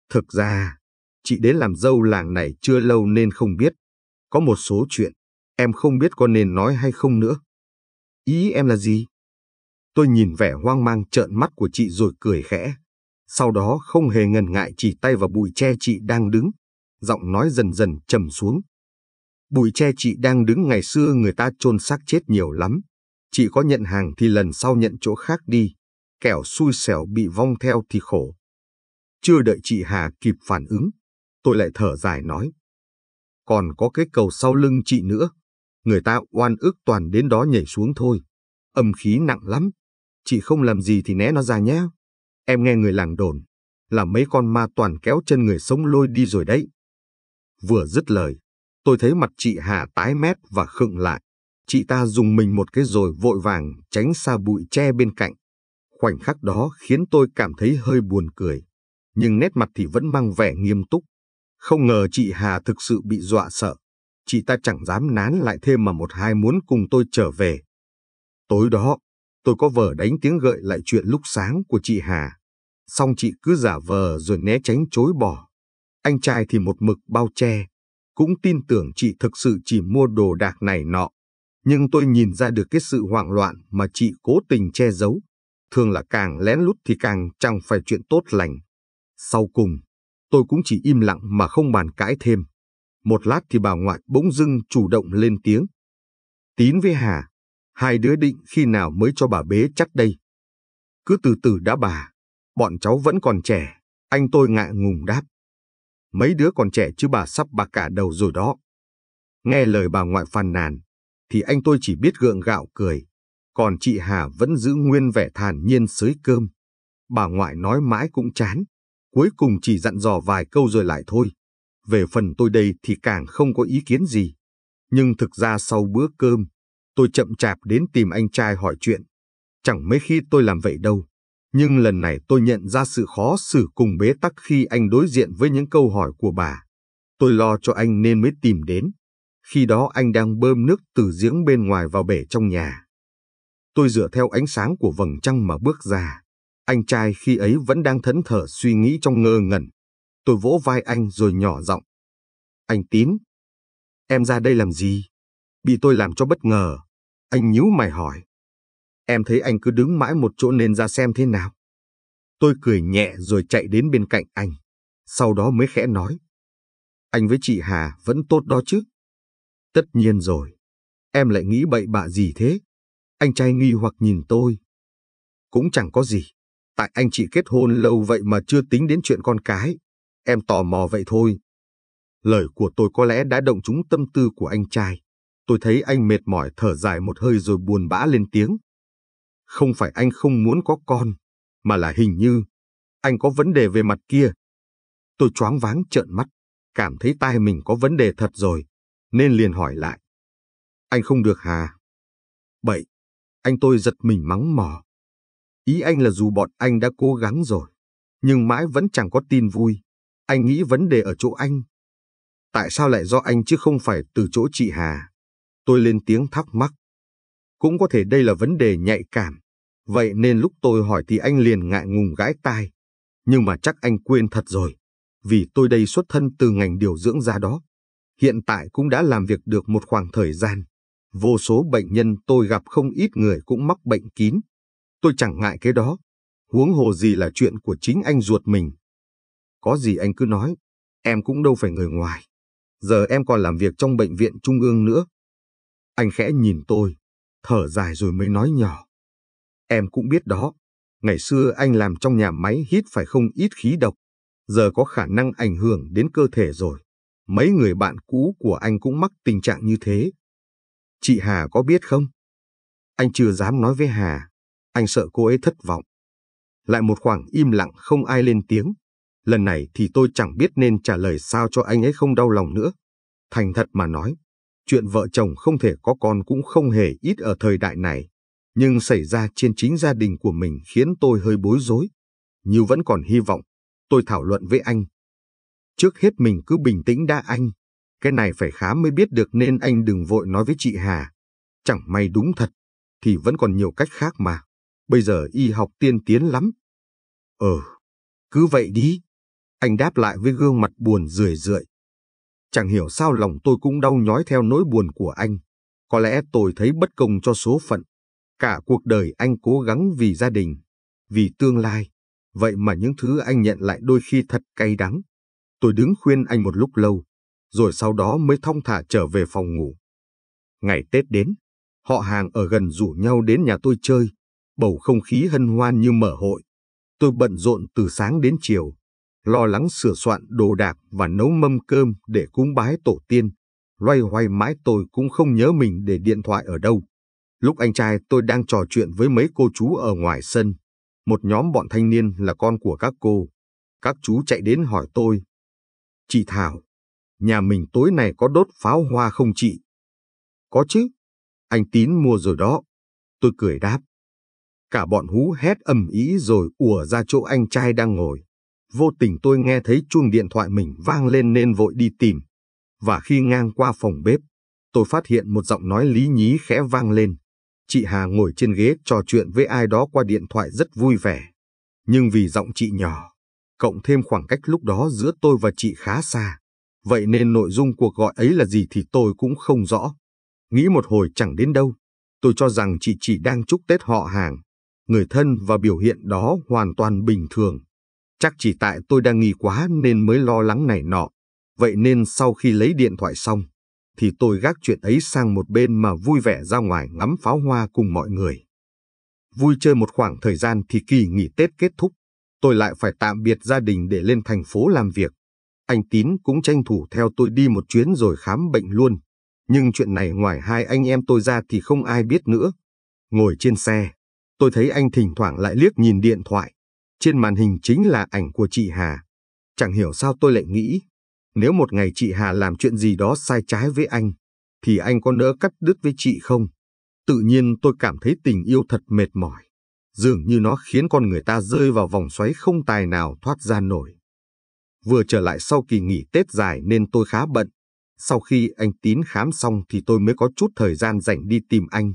Thực ra, chị đến làm dâu làng này chưa lâu nên không biết. Có một số chuyện, em không biết có nên nói hay không nữa. Ý em là gì? Tôi nhìn vẻ hoang mang trợn mắt của chị rồi cười khẽ. Sau đó không hề ngần ngại chỉ tay vào bụi tre chị đang đứng. Giọng nói dần dần trầm xuống. Bụi tre chị đang đứng ngày xưa người ta chôn xác chết nhiều lắm. Chị có nhận hàng thì lần sau nhận chỗ khác đi. Kẻo xui xẻo bị vong theo thì khổ. Chưa đợi chị Hà kịp phản ứng, tôi lại thở dài nói. Còn có cái cầu sau lưng chị nữa. Người ta oan ức toàn đến đó nhảy xuống thôi. Âm khí nặng lắm. Chị không làm gì thì né nó ra nhé. Em nghe người làng đồn, là mấy con ma toàn kéo chân người sống lôi đi rồi đấy. Vừa dứt lời, tôi thấy mặt chị Hà tái mét và khựng lại. Chị ta dùng mình một cái rồi vội vàng tránh xa bụi tre bên cạnh. Khoảnh khắc đó khiến tôi cảm thấy hơi buồn cười, nhưng nét mặt thì vẫn mang vẻ nghiêm túc. Không ngờ chị Hà thực sự bị dọa sợ. Chị ta chẳng dám nán lại thêm mà một hai muốn cùng tôi trở về. Tối đó, tôi có vờ đánh tiếng gợi lại chuyện lúc sáng của chị Hà. Xong chị cứ giả vờ rồi né tránh chối bỏ. Anh trai thì một mực bao che, cũng tin tưởng chị thực sự chỉ mua đồ đạc này nọ. Nhưng tôi nhìn ra được cái sự hoảng loạn mà chị cố tình che giấu. Thường là càng lén lút thì càng chẳng phải chuyện tốt lành. Sau cùng, tôi cũng chỉ im lặng mà không bàn cãi thêm. Một lát thì bà ngoại bỗng dưng chủ động lên tiếng. Tín với Hà, hai đứa định khi nào mới cho bà bế chắc đây. Cứ từ từ đã bà, bọn cháu vẫn còn trẻ, anh tôi ngại ngùng đáp. Mấy đứa còn trẻ chứ bà sắp bạc cả đầu rồi đó. Nghe lời bà ngoại phàn nàn, thì anh tôi chỉ biết gượng gạo cười, còn chị Hà vẫn giữ nguyên vẻ thản nhiên sới cơm. Bà ngoại nói mãi cũng chán, cuối cùng chỉ dặn dò vài câu rồi lại thôi. Về phần tôi đây thì càng không có ý kiến gì. Nhưng thực ra sau bữa cơm, tôi chậm chạp đến tìm anh trai hỏi chuyện. Chẳng mấy khi tôi làm vậy đâu. Nhưng lần này tôi nhận ra sự khó xử cùng bế tắc khi anh đối diện với những câu hỏi của bà. Tôi lo cho anh nên mới tìm đến. Khi đó anh đang bơm nước từ giếng bên ngoài vào bể trong nhà. Tôi dựa theo ánh sáng của vầng trăng mà bước ra. Anh trai khi ấy vẫn đang thẫn thờ suy nghĩ trong ngơ ngẩn. Tôi vỗ vai anh rồi nhỏ giọng. Anh Tín, em ra đây làm gì? Bị tôi làm cho bất ngờ. Anh nhíu mày hỏi. Em thấy anh cứ đứng mãi một chỗ nên ra xem thế nào. Tôi cười nhẹ rồi chạy đến bên cạnh anh. Sau đó mới khẽ nói. Anh với chị Hà vẫn tốt đó chứ? Tất nhiên rồi. Em lại nghĩ bậy bạ gì thế? Anh trai nghi hoặc nhìn tôi. Cũng chẳng có gì. Tại anh chị kết hôn lâu vậy mà chưa tính đến chuyện con cái. Em tò mò vậy thôi. Lời của tôi có lẽ đã động trúng tâm tư của anh trai. Tôi thấy anh mệt mỏi thở dài một hơi rồi buồn bã lên tiếng. Không phải anh không muốn có con, mà là hình như anh có vấn đề về mặt kia. Tôi choáng váng trợn mắt, cảm thấy tai mình có vấn đề thật rồi, nên liền hỏi lại. Anh không được hà? Bậy, anh tôi giật mình mắng mỏ. Ý anh là dù bọn anh đã cố gắng rồi, nhưng mãi vẫn chẳng có tin vui. Anh nghĩ vấn đề ở chỗ anh. Tại sao lại do anh chứ không phải từ chỗ chị Hà? Tôi lên tiếng thắc mắc. Cũng có thể đây là vấn đề nhạy cảm. Vậy nên lúc tôi hỏi thì anh liền ngại ngùng gãi tai. Nhưng mà chắc anh quên thật rồi. Vì tôi đây xuất thân từ ngành điều dưỡng ra đó. Hiện tại cũng đã làm việc được một khoảng thời gian. Vô số bệnh nhân tôi gặp không ít người cũng mắc bệnh kín. Tôi chẳng ngại cái đó. Huống hồ gì là chuyện của chính anh ruột mình. Có gì anh cứ nói. Em cũng đâu phải người ngoài. Giờ em còn làm việc trong bệnh viện trung ương nữa. Anh khẽ nhìn tôi, thở dài rồi mới nói nhỏ. Em cũng biết đó, ngày xưa anh làm trong nhà máy hít phải không ít khí độc, giờ có khả năng ảnh hưởng đến cơ thể rồi. Mấy người bạn cũ của anh cũng mắc tình trạng như thế. Chị Hà có biết không? Anh chưa dám nói với Hà, anh sợ cô ấy thất vọng. Lại một khoảng im lặng không ai lên tiếng. Lần này thì tôi chẳng biết nên trả lời sao cho anh ấy không đau lòng nữa. Thành thật mà nói, chuyện vợ chồng không thể có con cũng không hề ít ở thời đại này. Nhưng xảy ra trên chính gia đình của mình khiến tôi hơi bối rối. Như vẫn còn hy vọng, tôi thảo luận với anh. Trước hết mình cứ bình tĩnh đã anh. Cái này phải khám mới biết được nên anh đừng vội nói với chị Hà. Chẳng may đúng thật, thì vẫn còn nhiều cách khác mà. Bây giờ y học tiên tiến lắm. Ờ, cứ vậy đi. Anh đáp lại với gương mặt buồn rười rượi. Chẳng hiểu sao lòng tôi cũng đau nhói theo nỗi buồn của anh. Có lẽ tôi thấy bất công cho số phận. Cả cuộc đời anh cố gắng vì gia đình, vì tương lai. Vậy mà những thứ anh nhận lại đôi khi thật cay đắng. Tôi đứng khuyên anh một lúc lâu, rồi sau đó mới thong thả trở về phòng ngủ. Ngày Tết đến, họ hàng ở gần rủ nhau đến nhà tôi chơi, bầu không khí hân hoan như mở hội. Tôi bận rộn từ sáng đến chiều, lo lắng sửa soạn đồ đạc và nấu mâm cơm để cúng bái tổ tiên. Loay hoay mãi tôi cũng không nhớ mình để điện thoại ở đâu. Lúc anh trai tôi đang trò chuyện với mấy cô chú ở ngoài sân. Một nhóm bọn thanh niên là con của các cô. Các chú chạy đến hỏi tôi. Chị Thảo, nhà mình tối này có đốt pháo hoa không chị? Có chứ. Anh Tín mua rồi đó. Tôi cười đáp. Cả bọn hú hét ầm ý rồi ùa ra chỗ anh trai đang ngồi. Vô tình tôi nghe thấy chuông điện thoại mình vang lên nên vội đi tìm. Và khi ngang qua phòng bếp, tôi phát hiện một giọng nói lý nhí khẽ vang lên. Chị Hà ngồi trên ghế trò chuyện với ai đó qua điện thoại rất vui vẻ. Nhưng vì giọng chị nhỏ, cộng thêm khoảng cách lúc đó giữa tôi và chị khá xa. Vậy nên nội dung cuộc gọi ấy là gì thì tôi cũng không rõ. Nghĩ một hồi chẳng đến đâu. Tôi cho rằng chị chỉ đang chúc Tết họ hàng. Người thân và biểu hiện đó hoàn toàn bình thường. Chắc chỉ tại tôi đang nghi quá nên mới lo lắng này nọ. Vậy nên sau khi lấy điện thoại xong, thì tôi gác chuyện ấy sang một bên mà vui vẻ ra ngoài ngắm pháo hoa cùng mọi người. Vui chơi một khoảng thời gian thì kỳ nghỉ Tết kết thúc, tôi lại phải tạm biệt gia đình để lên thành phố làm việc. Anh Tín cũng tranh thủ theo tôi đi một chuyến rồi khám bệnh luôn. Nhưng chuyện này ngoài hai anh em tôi ra thì không ai biết nữa. Ngồi trên xe, tôi thấy anh thỉnh thoảng lại liếc nhìn điện thoại. Trên màn hình chính là ảnh của chị Hà. Chẳng hiểu sao tôi lại nghĩ, nếu một ngày chị Hà làm chuyện gì đó sai trái với anh, thì anh có nỡ cắt đứt với chị không? Tự nhiên tôi cảm thấy tình yêu thật mệt mỏi. Dường như nó khiến con người ta rơi vào vòng xoáy không tài nào thoát ra nổi. Vừa trở lại sau kỳ nghỉ Tết dài nên tôi khá bận. Sau khi anh Tín khám xong thì tôi mới có chút thời gian rảnh đi tìm anh.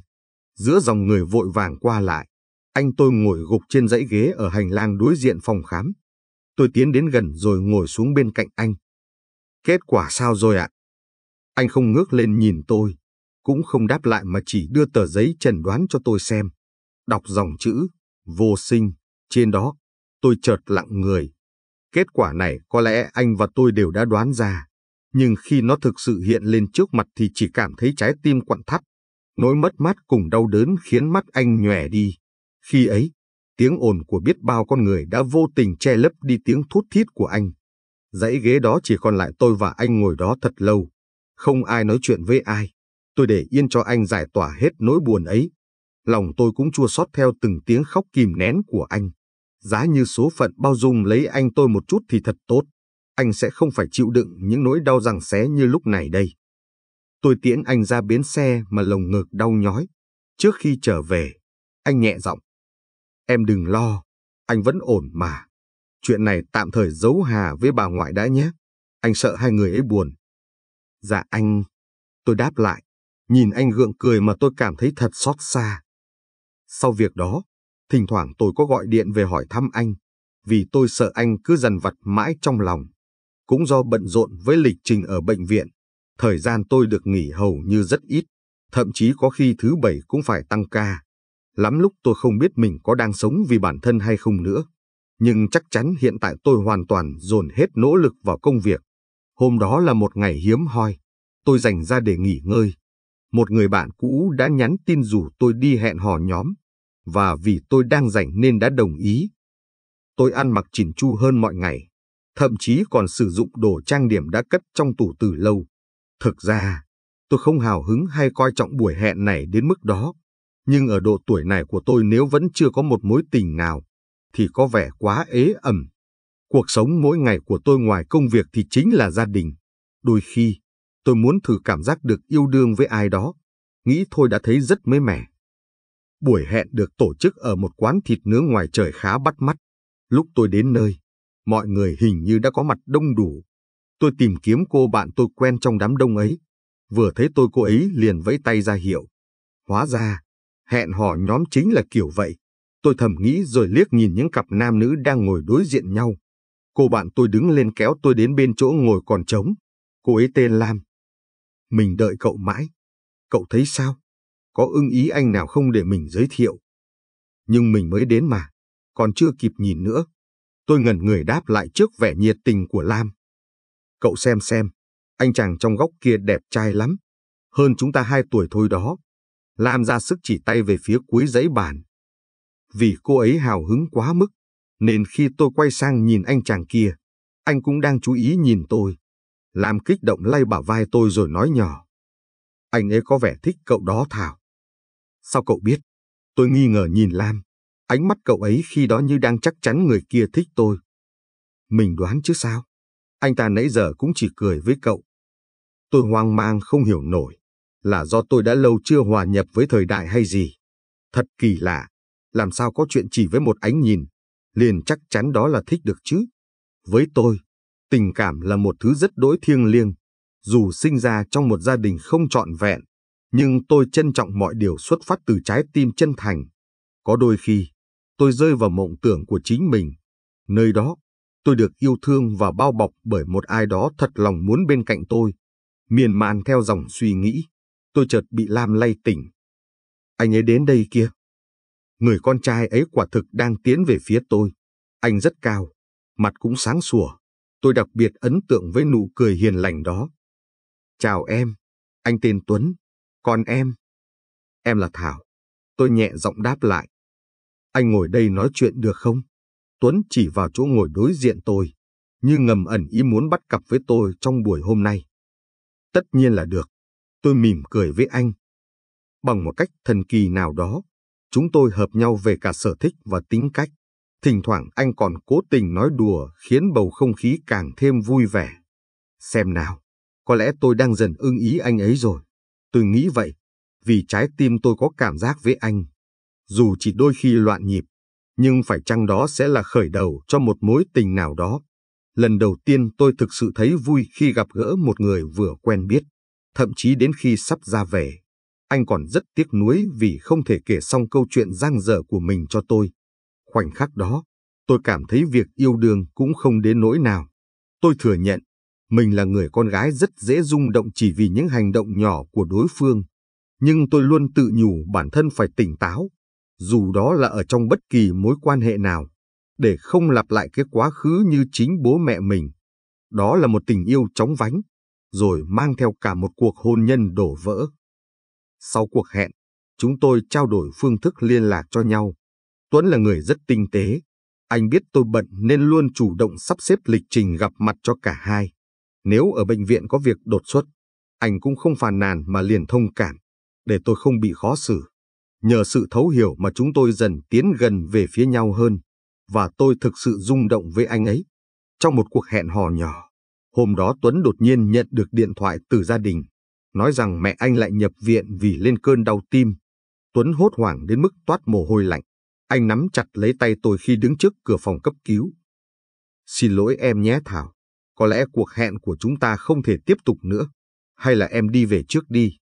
Giữa dòng người vội vàng qua lại, anh tôi ngồi gục trên dãy ghế ở hành lang đối diện phòng khám. Tôi tiến đến gần rồi ngồi xuống bên cạnh anh. Kết quả sao rồi ạ? Anh không ngước lên nhìn tôi, cũng không đáp lại mà chỉ đưa tờ giấy trần đoán cho tôi xem. Đọc dòng chữ, vô sinh, trên đó, tôi chợt lặng người. Kết quả này có lẽ anh và tôi đều đã đoán ra, nhưng khi nó thực sự hiện lên trước mặt thì chỉ cảm thấy trái tim quặn thắt. Nỗi mất mát cùng đau đớn khiến mắt anh nhòe đi. Khi ấy, tiếng ồn của biết bao con người đã vô tình che lấp đi tiếng thút thít của anh. Dãy ghế đó chỉ còn lại tôi và anh ngồi đó thật lâu. Không ai nói chuyện với ai. Tôi để yên cho anh giải tỏa hết nỗi buồn ấy. Lòng tôi cũng chua xót theo từng tiếng khóc kìm nén của anh. Giá như số phận bao dung lấy anh tôi một chút thì thật tốt. Anh sẽ không phải chịu đựng những nỗi đau rằng xé như lúc này đây. Tôi tiễn anh ra bến xe mà lồng ngực đau nhói. Trước khi trở về, anh nhẹ giọng. Em đừng lo, anh vẫn ổn mà. Chuyện này tạm thời giấu hà với bà ngoại đã nhé. Anh sợ hai người ấy buồn. Dạ anh. Tôi đáp lại. Nhìn anh gượng cười mà tôi cảm thấy thật xót xa. Sau việc đó, thỉnh thoảng tôi có gọi điện về hỏi thăm anh, vì tôi sợ anh cứ dần vặt mãi trong lòng. Cũng do bận rộn với lịch trình ở bệnh viện, thời gian tôi được nghỉ hầu như rất ít, thậm chí có khi thứ bảy cũng phải tăng ca. Lắm lúc tôi không biết mình có đang sống vì bản thân hay không nữa. Nhưng chắc chắn hiện tại tôi hoàn toàn dồn hết nỗ lực vào công việc. Hôm đó là một ngày hiếm hoi, tôi dành ra để nghỉ ngơi. Một người bạn cũ đã nhắn tin rủ tôi đi hẹn hò nhóm, và vì tôi đang rảnh nên đã đồng ý. Tôi ăn mặc chỉn chu hơn mọi ngày, thậm chí còn sử dụng đồ trang điểm đã cất trong tủ từ lâu. Thực ra, tôi không hào hứng hay coi trọng buổi hẹn này đến mức đó. Nhưng ở độ tuổi này của tôi nếu vẫn chưa có một mối tình nào, thì có vẻ quá ế ẩm. Cuộc sống mỗi ngày của tôi ngoài công việc thì chính là gia đình. Đôi khi, tôi muốn thử cảm giác được yêu đương với ai đó. Nghĩ thôi đã thấy rất mới mẻ. Buổi hẹn được tổ chức ở một quán thịt nướng ngoài trời khá bắt mắt. Lúc tôi đến nơi, mọi người hình như đã có mặt đông đủ. Tôi tìm kiếm cô bạn tôi quen trong đám đông ấy. Vừa thấy tôi cô ấy liền vẫy tay ra hiệu. Hóa ra, hẹn hò nhóm chính là kiểu vậy. Tôi thầm nghĩ rồi liếc nhìn những cặp nam nữ đang ngồi đối diện nhau. Cô bạn tôi đứng lên kéo tôi đến bên chỗ ngồi còn trống. Cô ấy tên Lam. Mình đợi cậu mãi. Cậu thấy sao? Có ưng ý anh nào không để mình giới thiệu? Nhưng mình mới đến mà, còn chưa kịp nhìn nữa. Tôi ngẩn người đáp lại trước vẻ nhiệt tình của Lam. Cậu xem xem, anh chàng trong góc kia đẹp trai lắm. Hơn chúng ta hai tuổi thôi đó. Lam ra sức chỉ tay về phía cuối giấy bàn. Vì cô ấy hào hứng quá mức, nên khi tôi quay sang nhìn anh chàng kia, anh cũng đang chú ý nhìn tôi. làm kích động lay bả vai tôi rồi nói nhỏ. Anh ấy có vẻ thích cậu đó Thảo. Sao cậu biết? Tôi nghi ngờ nhìn Lam. Ánh mắt cậu ấy khi đó như đang chắc chắn người kia thích tôi. Mình đoán chứ sao? Anh ta nãy giờ cũng chỉ cười với cậu. Tôi hoang mang không hiểu nổi. Là do tôi đã lâu chưa hòa nhập với thời đại hay gì? Thật kỳ lạ. Làm sao có chuyện chỉ với một ánh nhìn, liền chắc chắn đó là thích được chứ? Với tôi, tình cảm là một thứ rất đối thiêng liêng. Dù sinh ra trong một gia đình không trọn vẹn, nhưng tôi trân trọng mọi điều xuất phát từ trái tim chân thành. Có đôi khi, tôi rơi vào mộng tưởng của chính mình. Nơi đó, tôi được yêu thương và bao bọc bởi một ai đó thật lòng muốn bên cạnh tôi. Miền man theo dòng suy nghĩ, tôi chợt bị Lam lay tỉnh. Anh ấy đến đây kia. Người con trai ấy quả thực đang tiến về phía tôi. Anh rất cao, mặt cũng sáng sủa. Tôi đặc biệt ấn tượng với nụ cười hiền lành đó. Chào em, anh tên Tuấn, còn em? Em là Thảo. Tôi nhẹ giọng đáp lại. Anh ngồi đây nói chuyện được không? Tuấn chỉ vào chỗ ngồi đối diện tôi, như ngầm ẩn ý muốn bắt cặp với tôi trong buổi hôm nay. Tất nhiên là được. Tôi mỉm cười với anh. Bằng một cách thần kỳ nào đó, chúng tôi hợp nhau về cả sở thích và tính cách. Thỉnh thoảng anh còn cố tình nói đùa khiến bầu không khí càng thêm vui vẻ. Xem nào, có lẽ tôi đang dần ưng ý anh ấy rồi. Tôi nghĩ vậy, vì trái tim tôi có cảm giác với anh. Dù chỉ đôi khi loạn nhịp, nhưng phải chăng đó sẽ là khởi đầu cho một mối tình nào đó. Lần đầu tiên tôi thực sự thấy vui khi gặp gỡ một người vừa quen biết, thậm chí đến khi sắp ra về. Anh còn rất tiếc nuối vì không thể kể xong câu chuyện giang dở của mình cho tôi. Khoảnh khắc đó, tôi cảm thấy việc yêu đương cũng không đến nỗi nào. Tôi thừa nhận, mình là người con gái rất dễ rung động chỉ vì những hành động nhỏ của đối phương. Nhưng tôi luôn tự nhủ bản thân phải tỉnh táo, dù đó là ở trong bất kỳ mối quan hệ nào, để không lặp lại cái quá khứ như chính bố mẹ mình. Đó là một tình yêu chóng vánh, rồi mang theo cả một cuộc hôn nhân đổ vỡ. Sau cuộc hẹn, chúng tôi trao đổi phương thức liên lạc cho nhau. Tuấn là người rất tinh tế. Anh biết tôi bận nên luôn chủ động sắp xếp lịch trình gặp mặt cho cả hai. Nếu ở bệnh viện có việc đột xuất, anh cũng không phàn nàn mà liền thông cảm, để tôi không bị khó xử. Nhờ sự thấu hiểu mà chúng tôi dần tiến gần về phía nhau hơn, và tôi thực sự rung động với anh ấy. Trong một cuộc hẹn hò nhỏ, hôm đó Tuấn đột nhiên nhận được điện thoại từ gia đình, nói rằng mẹ anh lại nhập viện vì lên cơn đau tim. Tuấn hốt hoảng đến mức toát mồ hôi lạnh. Anh nắm chặt lấy tay tôi khi đứng trước cửa phòng cấp cứu. Xin lỗi em nhé Thảo, có lẽ cuộc hẹn của chúng ta không thể tiếp tục nữa. Hay là em đi về trước đi?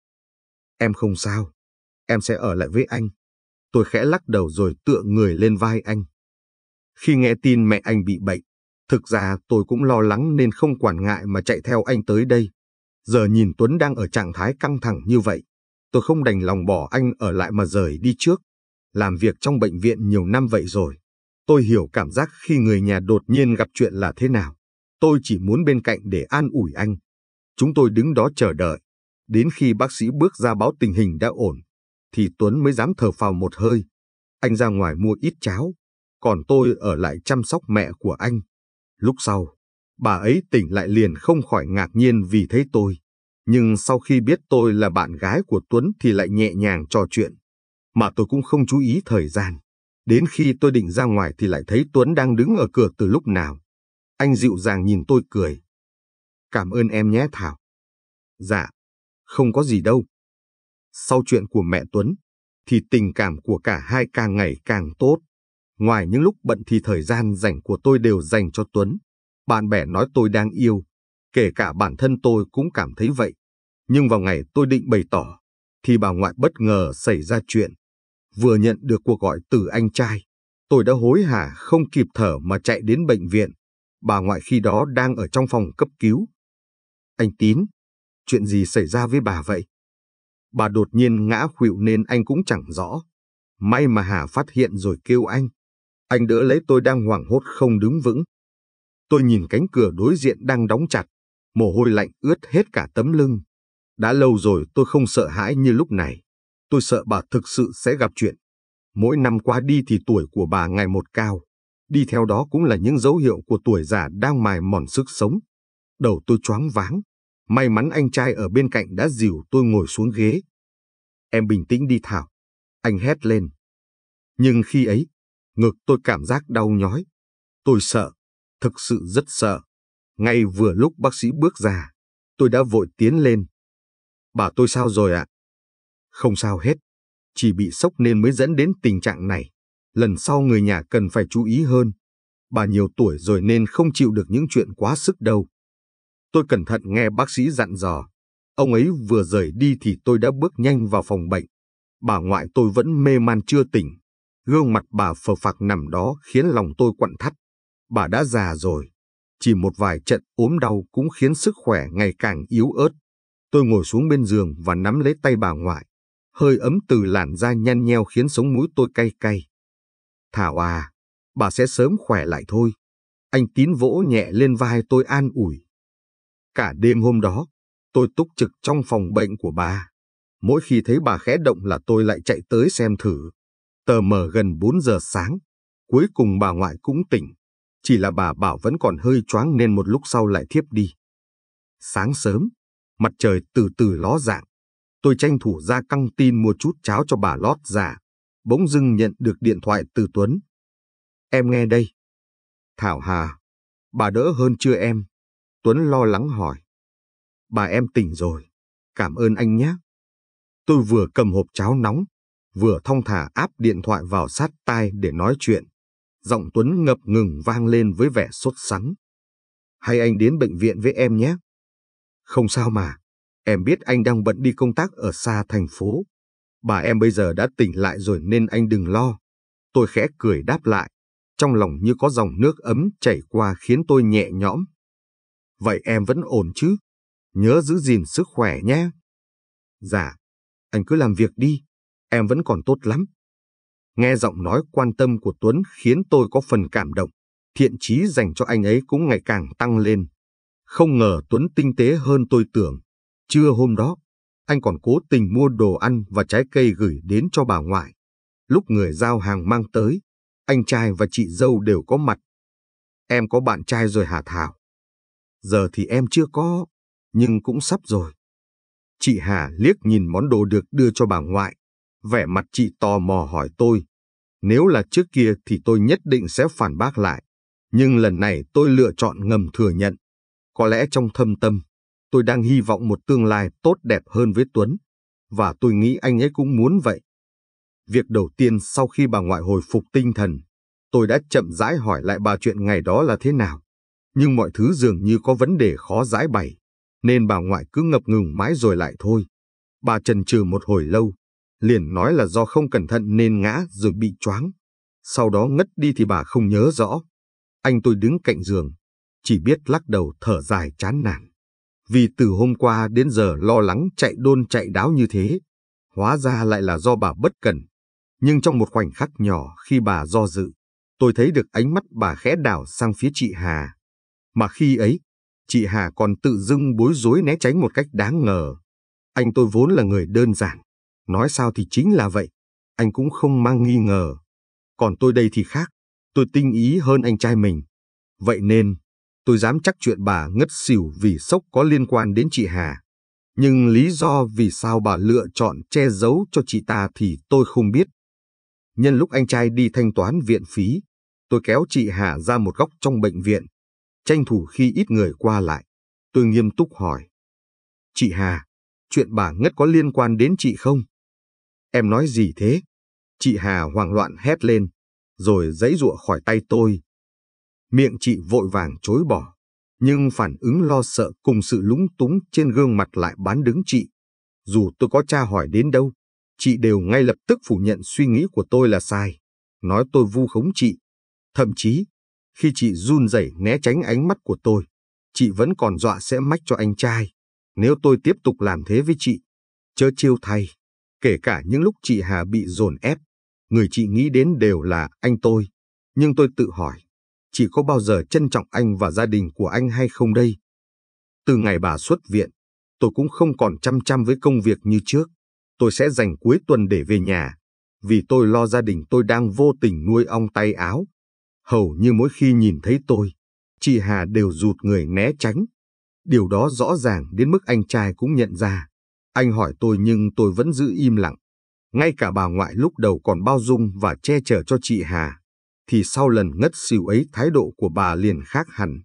Em không sao, em sẽ ở lại với anh. Tôi khẽ lắc đầu rồi tựa người lên vai anh. Khi nghe tin mẹ anh bị bệnh, thực ra tôi cũng lo lắng nên không quản ngại mà chạy theo anh tới đây. Giờ nhìn Tuấn đang ở trạng thái căng thẳng như vậy, tôi không đành lòng bỏ anh ở lại mà rời đi trước. Làm việc trong bệnh viện nhiều năm vậy rồi, tôi hiểu cảm giác khi người nhà đột nhiên gặp chuyện là thế nào. Tôi chỉ muốn bên cạnh để an ủi anh. Chúng tôi đứng đó chờ đợi. Đến khi bác sĩ bước ra báo tình hình đã ổn, thì Tuấn mới dám thở phào một hơi. Anh ra ngoài mua ít cháo, còn tôi ở lại chăm sóc mẹ của anh. Lúc sau, bà ấy tỉnh lại liền không khỏi ngạc nhiên vì thấy tôi. Nhưng sau khi biết tôi là bạn gái của Tuấn thì lại nhẹ nhàng trò chuyện. Mà tôi cũng không chú ý thời gian. Đến khi tôi định ra ngoài thì lại thấy Tuấn đang đứng ở cửa từ lúc nào. Anh dịu dàng nhìn tôi cười. Cảm ơn em nhé Thảo. Dạ, không có gì đâu. Sau chuyện của mẹ Tuấn, thì tình cảm của cả hai càng ngày càng tốt. Ngoài những lúc bận thì thời gian dành của tôi đều dành cho Tuấn. Bạn bè nói tôi đang yêu, kể cả bản thân tôi cũng cảm thấy vậy. Nhưng vào ngày tôi định bày tỏ, thì bà ngoại bất ngờ xảy ra chuyện. Vừa nhận được cuộc gọi từ anh trai, tôi đã hối hả không kịp thở mà chạy đến bệnh viện. Bà ngoại khi đó đang ở trong phòng cấp cứu. Anh Tín, chuyện gì xảy ra với bà vậy? Bà đột nhiên ngã khuỵu nên anh cũng chẳng rõ. May mà Hà phát hiện rồi kêu anh. Anh đỡ lấy tôi đang hoảng hốt không đứng vững. Tôi nhìn cánh cửa đối diện đang đóng chặt, mồ hôi lạnh ướt hết cả tấm lưng. Đã lâu rồi tôi không sợ hãi như lúc này. Tôi sợ bà thực sự sẽ gặp chuyện. Mỗi năm qua đi thì tuổi của bà ngày một cao. Đi theo đó cũng là những dấu hiệu của tuổi già đang mài mòn sức sống. Đầu tôi choáng váng. May mắn anh trai ở bên cạnh đã dìu tôi ngồi xuống ghế. Em bình tĩnh đi Thảo. Anh hét lên. Nhưng khi ấy, ngực tôi cảm giác đau nhói. Tôi sợ, thực sự rất sợ. Ngay vừa lúc bác sĩ bước ra, tôi đã vội tiến lên. Bà tôi sao rồi ạ? Không sao hết, chỉ bị sốc nên mới dẫn đến tình trạng này. Lần sau người nhà cần phải chú ý hơn. Bà nhiều tuổi rồi nên không chịu được những chuyện quá sức đâu. Tôi cẩn thận nghe bác sĩ dặn dò. Ông ấy vừa rời đi thì tôi đã bước nhanh vào phòng bệnh. Bà ngoại tôi vẫn mê man chưa tỉnh. Gương mặt bà phờ phạc nằm đó khiến lòng tôi quặn thắt. Bà đã già rồi. Chỉ một vài trận ốm đau cũng khiến sức khỏe ngày càng yếu ớt. Tôi ngồi xuống bên giường và nắm lấy tay bà ngoại. Hơi ấm từ làn da nhăn nheo khiến sống mũi tôi cay cay. Thảo à, bà sẽ sớm khỏe lại thôi. Anh tín vỗ nhẹ lên vai tôi an ủi. Cả đêm hôm đó, tôi túc trực trong phòng bệnh của bà. Mỗi khi thấy bà khẽ động là tôi lại chạy tới xem thử. Tờ mờ gần 4 giờ sáng, cuối cùng bà ngoại cũng tỉnh. Chỉ là bà bảo vẫn còn hơi choáng nên một lúc sau lại thiếp đi. Sáng sớm, mặt trời từ từ ló dạng. Tôi tranh thủ ra căng tin mua chút cháo cho bà lót dạ. Bỗng dưng nhận được điện thoại từ Tuấn. Em nghe đây. Thảo Hà, bà đỡ hơn chưa em? Tuấn lo lắng hỏi. Bà em tỉnh rồi, cảm ơn anh nhé. Tôi vừa cầm hộp cháo nóng, vừa thong thả áp điện thoại vào sát tai để nói chuyện. Giọng Tuấn ngập ngừng vang lên với vẻ sốt sắng. Hay anh đến bệnh viện với em nhé. Không sao mà, em biết anh đang bận đi công tác ở xa thành phố. Bà em bây giờ đã tỉnh lại rồi nên anh đừng lo. Tôi khẽ cười đáp lại, trong lòng như có dòng nước ấm chảy qua khiến tôi nhẹ nhõm. Vậy em vẫn ổn chứ? Nhớ giữ gìn sức khỏe nhé. Dạ, anh cứ làm việc đi, em vẫn còn tốt lắm. Nghe giọng nói quan tâm của Tuấn khiến tôi có phần cảm động, thiện chí dành cho anh ấy cũng ngày càng tăng lên. Không ngờ Tuấn tinh tế hơn tôi tưởng. Trưa hôm đó, anh còn cố tình mua đồ ăn và trái cây gửi đến cho bà ngoại. Lúc người giao hàng mang tới, anh trai và chị dâu đều có mặt. Em có bạn trai rồi hả Thảo? Giờ thì em chưa có, nhưng cũng sắp rồi. Chị Hà liếc nhìn món đồ được đưa cho bà ngoại. Vẻ mặt chị tò mò hỏi tôi. Nếu là trước kia thì tôi nhất định sẽ phản bác lại. Nhưng lần này tôi lựa chọn ngầm thừa nhận. Có lẽ trong thâm tâm, tôi đang hy vọng một tương lai tốt đẹp hơn với Tuấn. Và tôi nghĩ anh ấy cũng muốn vậy. Việc đầu tiên sau khi bà ngoại hồi phục tinh thần, tôi đã chậm rãi hỏi lại bà chuyện ngày đó là thế nào. Nhưng mọi thứ dường như có vấn đề khó giải bày, nên bà ngoại cứ ngập ngừng mãi rồi lại thôi. Bà trần trừ một hồi lâu, liền nói là do không cẩn thận nên ngã rồi bị choáng. Sau đó ngất đi thì bà không nhớ rõ. Anh tôi đứng cạnh giường, chỉ biết lắc đầu thở dài chán nản. Vì từ hôm qua đến giờ lo lắng chạy đôn chạy đáo như thế, hóa ra lại là do bà bất cẩn. Nhưng trong một khoảnh khắc nhỏ khi bà do dự, tôi thấy được ánh mắt bà khẽ đảo sang phía chị Hà. Mà khi ấy, chị Hà còn tự dưng bối rối né tránh một cách đáng ngờ. Anh tôi vốn là người đơn giản, nói sao thì chính là vậy, anh cũng không mang nghi ngờ. Còn tôi đây thì khác, tôi tinh ý hơn anh trai mình. Vậy nên, tôi dám chắc chuyện bà ngất xỉu vì sốc có liên quan đến chị Hà. Nhưng lý do vì sao bà lựa chọn che giấu cho chị ta thì tôi không biết. Nhân lúc anh trai đi thanh toán viện phí, tôi kéo chị Hà ra một góc trong bệnh viện, tranh thủ khi ít người qua lại. Tôi nghiêm túc hỏi. Chị Hà, chuyện bà ngất có liên quan đến chị không? Em nói gì thế? Chị Hà hoảng loạn hét lên, rồi giãy giụa khỏi tay tôi. Miệng chị vội vàng chối bỏ, nhưng phản ứng lo sợ cùng sự lúng túng trên gương mặt lại bán đứng chị. Dù tôi có tra hỏi đến đâu, chị đều ngay lập tức phủ nhận suy nghĩ của tôi là sai, nói tôi vu khống chị. Thậm chí, khi chị run rẩy né tránh ánh mắt của tôi, chị vẫn còn dọa sẽ mách cho anh trai. Nếu tôi tiếp tục làm thế với chị, chớ chiêu thay, kể cả những lúc chị Hà bị dồn ép, người chị nghĩ đến đều là anh tôi. Nhưng tôi tự hỏi, chị có bao giờ trân trọng anh và gia đình của anh hay không đây? Từ ngày bà xuất viện, tôi cũng không còn chăm chăm với công việc như trước. Tôi sẽ dành cuối tuần để về nhà, vì tôi lo gia đình tôi đang vô tình nuôi ong tay áo. Hầu như mỗi khi nhìn thấy tôi, chị Hà đều rụt người né tránh. Điều đó rõ ràng đến mức anh trai cũng nhận ra. Anh hỏi tôi nhưng tôi vẫn giữ im lặng. Ngay cả bà ngoại lúc đầu còn bao dung và che chở cho chị Hà, thì sau lần ngất xỉu ấy thái độ của bà liền khác hẳn.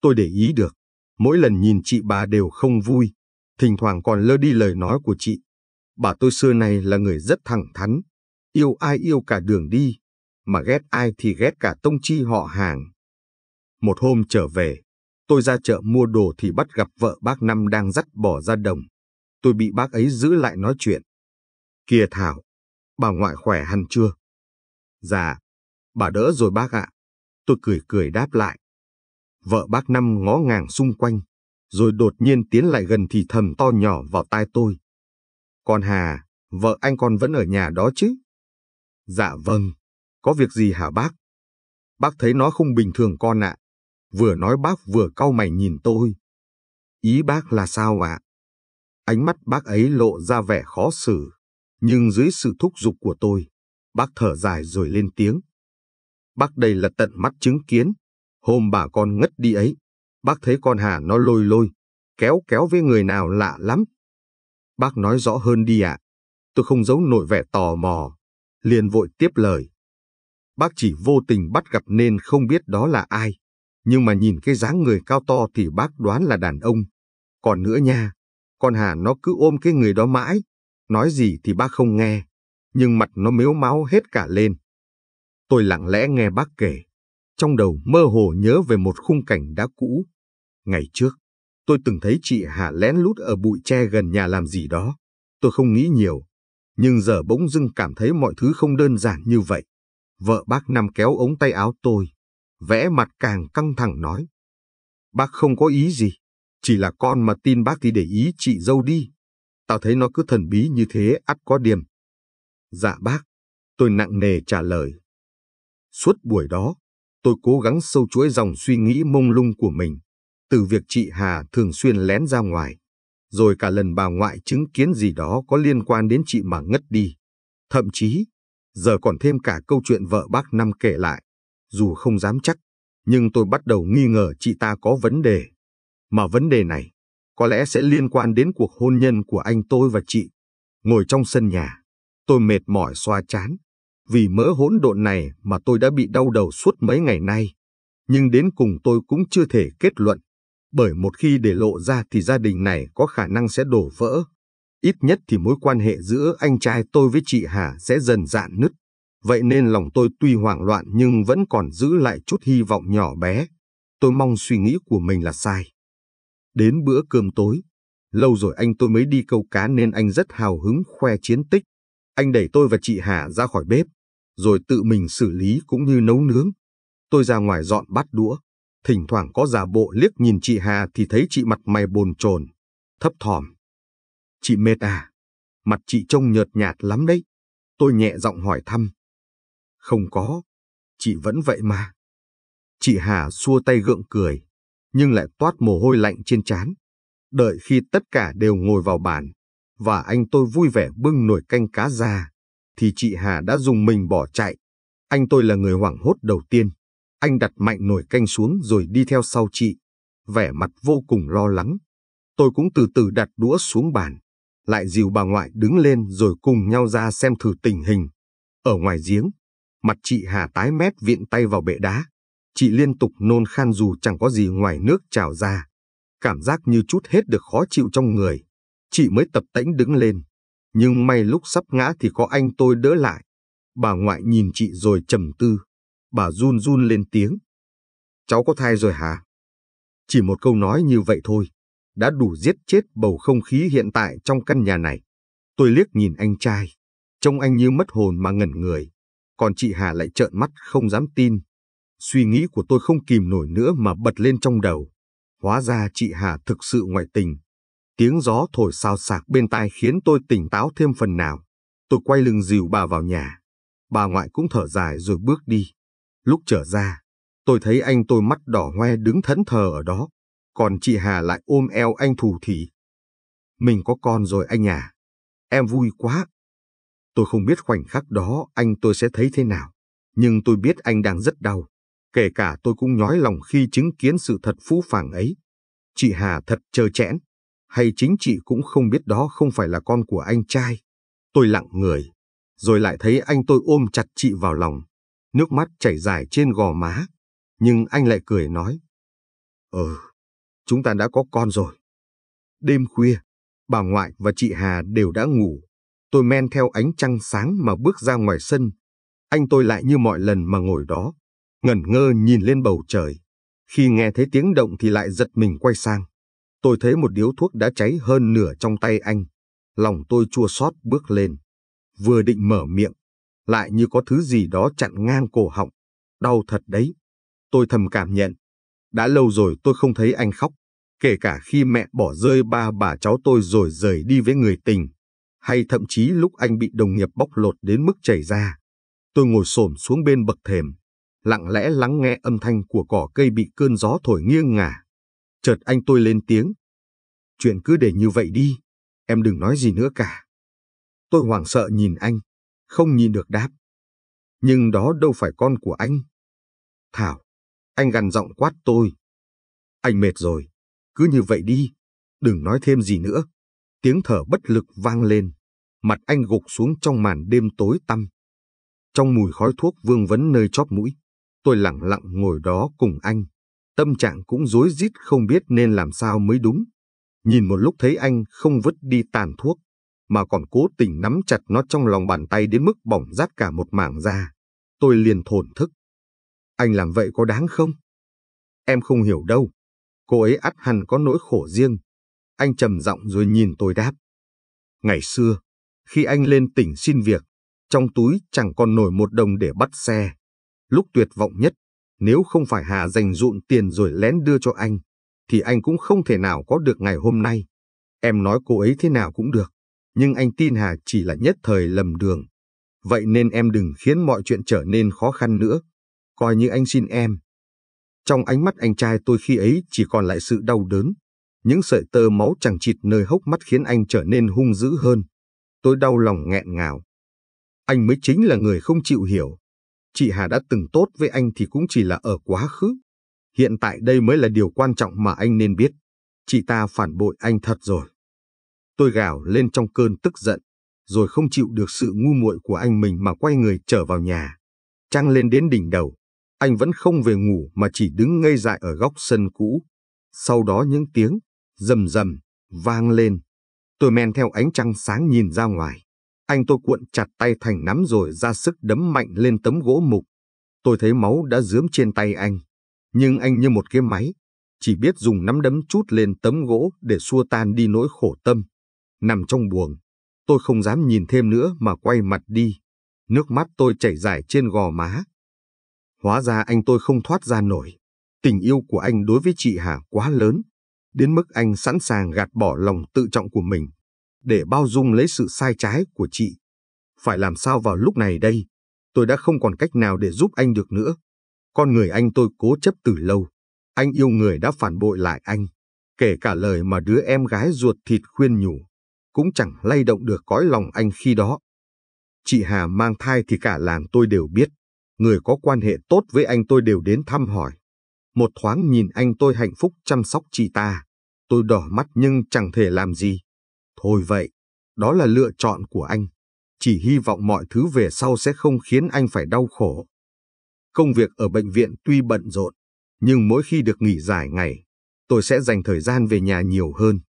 Tôi để ý được, mỗi lần nhìn chị bà đều không vui, thỉnh thoảng còn lơ đi lời nói của chị. Bà tôi xưa này là người rất thẳng thắn, yêu ai yêu cả đường đi, mà ghét ai thì ghét cả tông chi họ hàng. Một hôm trở về, tôi ra chợ mua đồ thì bắt gặp vợ bác Năm đang dắt bò ra đồng. Tôi bị bác ấy giữ lại nói chuyện. Kìa Thảo, bà ngoại khỏe hẳn chưa? Dạ, bà đỡ rồi bác ạ. Tôi cười cười đáp lại. Vợ bác Năm ngó ngàng xung quanh, rồi đột nhiên tiến lại gần thì thầm to nhỏ vào tai tôi. Con Hà, vợ anh con vẫn ở nhà đó chứ? Dạ vâng, có việc gì hả bác? Bác thấy nó không bình thường con ạ. Vừa nói bác vừa cau mày nhìn tôi. Ý bác là sao ạ? Ánh mắt bác ấy lộ ra vẻ khó xử, nhưng dưới sự thúc giục của tôi, bác thở dài rồi lên tiếng. Bác đây là tận mắt chứng kiến, hôm bà con ngất đi ấy, bác thấy con Hà nó lôi lôi, kéo kéo với người nào lạ lắm. Bác nói rõ hơn đi ạ. Tôi không giấu nổi vẻ tò mò, liền vội tiếp lời. Bác chỉ vô tình bắt gặp nên không biết đó là ai, nhưng mà nhìn cái dáng người cao to thì bác đoán là đàn ông. Còn nữa nha, con Hà nó cứ ôm cái người đó mãi, Nói gì thì bác không nghe, nhưng mặt nó mếu máu hết cả lên. Tôi lặng lẽ nghe bác kể, trong đầu mơ hồ nhớ về một khung cảnh đã cũ. Ngày trước, tôi từng thấy chị Hà lén lút ở bụi tre gần nhà làm gì đó. Tôi không nghĩ nhiều, nhưng giờ bỗng dưng cảm thấy mọi thứ không đơn giản như vậy. Vợ bác nằm kéo ống tay áo tôi, vẽ mặt càng căng thẳng nói. Bác không có ý gì, chỉ là con mà tin bác thì để ý chị dâu đi. Tao thấy nó cứ thần bí như thế ắt có điểm. Dạ bác, tôi nặng nề trả lời. Suốt buổi đó, tôi cố gắng sâu chuỗi dòng suy nghĩ mông lung của mình, từ việc chị Hà thường xuyên lén ra ngoài, rồi cả lần bà ngoại chứng kiến gì đó có liên quan đến chị mà ngất đi. Thậm chí, giờ còn thêm cả câu chuyện vợ bác Năm kể lại. Dù không dám chắc, nhưng tôi bắt đầu nghi ngờ chị ta có vấn đề. Mà vấn đề này có lẽ sẽ liên quan đến cuộc hôn nhân của anh tôi và chị. Ngồi trong sân nhà, tôi mệt mỏi xoa chán. Vì mỡ hỗn độn này mà tôi đã bị đau đầu suốt mấy ngày nay. Nhưng đến cùng tôi cũng chưa thể kết luận. Bởi một khi để lộ ra thì gia đình này có khả năng sẽ đổ vỡ. Ít nhất thì mối quan hệ giữa anh trai tôi với chị Hà sẽ dần dạn nứt. Vậy nên lòng tôi tuy hoảng loạn nhưng vẫn còn giữ lại chút hy vọng nhỏ bé. Tôi mong suy nghĩ của mình là sai. Đến bữa cơm tối, lâu rồi anh tôi mới đi câu cá nên anh rất hào hứng khoe chiến tích. Anh đẩy tôi và chị Hà ra khỏi bếp, rồi tự mình xử lý cũng như nấu nướng. Tôi ra ngoài dọn bát đũa, thỉnh thoảng có giả bộ liếc nhìn chị Hà thì thấy chị mặt mày bồn chồn, thấp thỏm. Chị mệt à? Mặt chị trông nhợt nhạt lắm đấy. Tôi nhẹ giọng hỏi thăm. Không có, chị vẫn vậy mà. Chị Hà xua tay gượng cười, nhưng lại toát mồ hôi lạnh trên trán. Đợi khi tất cả đều ngồi vào bàn, và anh tôi vui vẻ bưng nồi canh cá ra, thì chị Hà đã dùng mình bỏ chạy. Anh tôi là người hoảng hốt đầu tiên. Anh đặt mạnh nồi canh xuống rồi đi theo sau chị, vẻ mặt vô cùng lo lắng. Tôi cũng từ từ đặt đũa xuống bàn, lại dìu bà ngoại đứng lên rồi cùng nhau ra xem thử tình hình. Ở ngoài giếng, mặt chị Hà tái mét viện tay vào bệ đá. Chị liên tục nôn khan dù chẳng có gì ngoài nước trào ra. Cảm giác như chút hết được khó chịu trong người. Chị mới tập tễnh đứng lên. Nhưng may lúc sắp ngã thì có anh tôi đỡ lại. Bà ngoại nhìn chị rồi trầm tư. Bà run run lên tiếng. Cháu có thai rồi hả? Chỉ một câu nói như vậy thôi, đã đủ giết chết bầu không khí hiện tại trong căn nhà này. Tôi liếc nhìn anh trai, trông anh như mất hồn mà ngẩn người, còn chị Hà lại trợn mắt không dám tin. Suy nghĩ của tôi không kìm nổi nữa mà bật lên trong đầu. Hóa ra chị Hà thực sự ngoại tình. Tiếng gió thổi sao sạc bên tai khiến tôi tỉnh táo thêm phần nào. Tôi quay lưng dìu bà vào nhà. Bà ngoại cũng thở dài rồi bước đi. Lúc trở ra, tôi thấy anh tôi mắt đỏ hoe đứng thẫn thờ ở đó. Còn chị Hà lại ôm eo anh thủ thỉ. Mình có con rồi anh à. Em vui quá. Tôi không biết khoảnh khắc đó anh tôi sẽ thấy thế nào. Nhưng tôi biết anh đang rất đau. Kể cả tôi cũng nhói lòng khi chứng kiến sự thật phũ phàng ấy. Chị Hà thật trơ chẽn. Hay chính chị cũng không biết đó không phải là con của anh trai. Tôi lặng người. Rồi lại thấy anh tôi ôm chặt chị vào lòng. Nước mắt chảy dài trên gò má. Nhưng anh lại cười nói. Ừ, chúng ta đã có con rồi. Đêm khuya, bà ngoại và chị Hà đều đã ngủ. Tôi men theo ánh trăng sáng mà bước ra ngoài sân. Anh tôi lại như mọi lần mà ngồi đó, ngẩn ngơ nhìn lên bầu trời. Khi nghe thấy tiếng động thì lại giật mình quay sang. Tôi thấy một điếu thuốc đã cháy hơn nửa trong tay anh. Lòng tôi chua xót bước lên. Vừa định mở miệng, lại như có thứ gì đó chặn ngang cổ họng. Đau thật đấy. Tôi thầm cảm nhận. Đã lâu rồi tôi không thấy anh khóc. Kể cả khi mẹ bỏ rơi ba bà cháu tôi rồi rời đi với người tình. Hay thậm chí lúc anh bị đồng nghiệp bóc lột đến mức chảy ra. Tôi ngồi xổm xuống bên bậc thềm, lặng lẽ lắng nghe âm thanh của cỏ cây bị cơn gió thổi nghiêng ngả. Chợt anh tôi lên tiếng. Chuyện cứ để như vậy đi, em đừng nói gì nữa cả. Tôi hoảng sợ nhìn anh, không nhìn được đáp. Nhưng đó đâu phải con của anh. Thảo, anh gằn giọng quát tôi. Anh mệt rồi, cứ như vậy đi, đừng nói thêm gì nữa. Tiếng thở bất lực vang lên, mặt anh gục xuống trong màn đêm tối tăm. Trong mùi khói thuốc vương vấn nơi chóp mũi, tôi lặng lặng ngồi đó cùng anh. Tâm trạng cũng rối rít không biết nên làm sao mới đúng. Nhìn một lúc thấy anh không vứt đi tàn thuốc, mà còn cố tình nắm chặt nó trong lòng bàn tay đến mức bỏng rát cả một mảng da. Tôi liền thổn thức. Anh làm vậy có đáng không? Em không hiểu đâu. Cô ấy ắt hẳn có nỗi khổ riêng. Anh trầm giọng rồi nhìn tôi đáp. Ngày xưa, khi anh lên tỉnh xin việc, trong túi chẳng còn nổi một đồng để bắt xe. Lúc tuyệt vọng nhất, nếu không phải Hà dành dụn tiền rồi lén đưa cho anh, thì anh cũng không thể nào có được ngày hôm nay. Em nói cô ấy thế nào cũng được, nhưng anh tin Hà chỉ là nhất thời lầm đường. Vậy nên em đừng khiến mọi chuyện trở nên khó khăn nữa. Coi như anh xin em. Trong ánh mắt anh trai tôi khi ấy chỉ còn lại sự đau đớn. Những sợi tơ máu chẳng chịt nơi hốc mắt khiến anh trở nên hung dữ hơn. Tôi đau lòng nghẹn ngào. Anh mới chính là người không chịu hiểu. Chị Hà đã từng tốt với anh thì cũng chỉ là ở quá khứ. Hiện tại đây mới là điều quan trọng mà anh nên biết. Chị ta phản bội anh thật rồi. Tôi gào lên trong cơn tức giận, rồi không chịu được sự ngu muội của anh mình mà quay người trở vào nhà. Trăng lên đến đỉnh đầu, anh vẫn không về ngủ mà chỉ đứng ngây dại ở góc sân cũ. Sau đó những tiếng rầm rầm vang lên. Tôi men theo ánh trăng sáng nhìn ra ngoài. Anh tôi cuộn chặt tay thành nắm rồi ra sức đấm mạnh lên tấm gỗ mục. Tôi thấy máu đã dướm trên tay anh. Nhưng anh như một cái máy, chỉ biết dùng nắm đấm chút lên tấm gỗ để xua tan đi nỗi khổ tâm. Nằm trong buồng, tôi không dám nhìn thêm nữa mà quay mặt đi. Nước mắt tôi chảy dài trên gò má. Hóa ra anh tôi không thoát ra nổi. Tình yêu của anh đối với chị Hà quá lớn, đến mức anh sẵn sàng gạt bỏ lòng tự trọng của mình để bao dung lấy sự sai trái của chị. Phải làm sao vào lúc này đây? Tôi đã không còn cách nào để giúp anh được nữa. Con người anh tôi cố chấp từ lâu. Anh yêu người đã phản bội lại anh. Kể cả lời mà đứa em gái ruột thịt khuyên nhủ, cũng chẳng lay động được cõi lòng anh khi đó. Chị Hà mang thai thì cả làng tôi đều biết. Người có quan hệ tốt với anh tôi đều đến thăm hỏi. Một thoáng nhìn anh tôi hạnh phúc chăm sóc chị ta. Tôi đỏ mắt nhưng chẳng thể làm gì. Thôi vậy, đó là lựa chọn của anh. Chỉ hy vọng mọi thứ về sau sẽ không khiến anh phải đau khổ. Công việc ở bệnh viện tuy bận rộn, nhưng mỗi khi được nghỉ dài ngày, tôi sẽ dành thời gian về nhà nhiều hơn.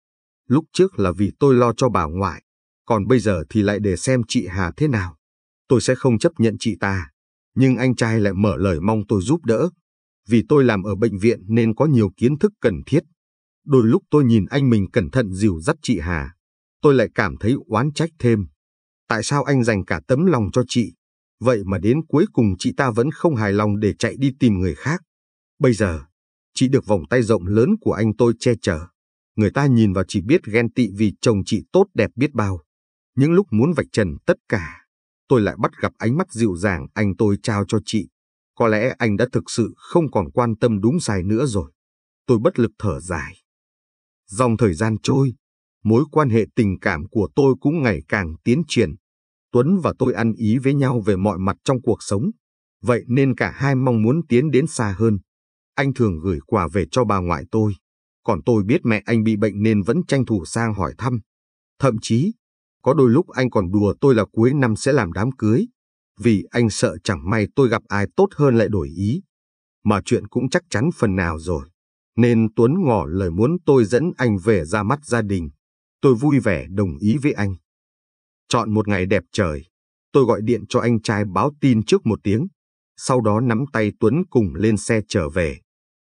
Lúc trước là vì tôi lo cho bà ngoại, còn bây giờ thì lại để xem chị Hà thế nào. Tôi sẽ không chấp nhận chị ta, nhưng anh trai lại mở lời mong tôi giúp đỡ. Vì tôi làm ở bệnh viện nên có nhiều kiến thức cần thiết. Đôi lúc tôi nhìn anh mình cẩn thận dìu dắt chị Hà, tôi lại cảm thấy oán trách thêm. Tại sao anh dành cả tấm lòng cho chị, vậy mà đến cuối cùng chị ta vẫn không hài lòng để chạy đi tìm người khác. Bây giờ, chị được vòng tay rộng lớn của anh tôi che chở. Người ta nhìn vào chỉ biết ghen tị vì chồng chị tốt đẹp biết bao. Những lúc muốn vạch trần tất cả, tôi lại bắt gặp ánh mắt dịu dàng anh tôi trao cho chị. Có lẽ anh đã thực sự không còn quan tâm đúng sai nữa rồi. Tôi bất lực thở dài. Dòng thời gian trôi, mối quan hệ tình cảm của tôi cũng ngày càng tiến triển. Tuấn và tôi ăn ý với nhau về mọi mặt trong cuộc sống, vậy nên cả hai mong muốn tiến đến xa hơn. Anh thường gửi quà về cho bà ngoại tôi, còn tôi biết mẹ anh bị bệnh nên vẫn tranh thủ sang hỏi thăm. Thậm chí, có đôi lúc anh còn đùa tôi là cuối năm sẽ làm đám cưới, vì anh sợ chẳng may tôi gặp ai tốt hơn lại đổi ý. Mà chuyện cũng chắc chắn phần nào rồi, nên Tuấn ngỏ lời muốn tôi dẫn anh về ra mắt gia đình. Tôi vui vẻ đồng ý với anh. Chọn một ngày đẹp trời, tôi gọi điện cho anh trai báo tin trước một tiếng, sau đó nắm tay Tuấn cùng lên xe trở về.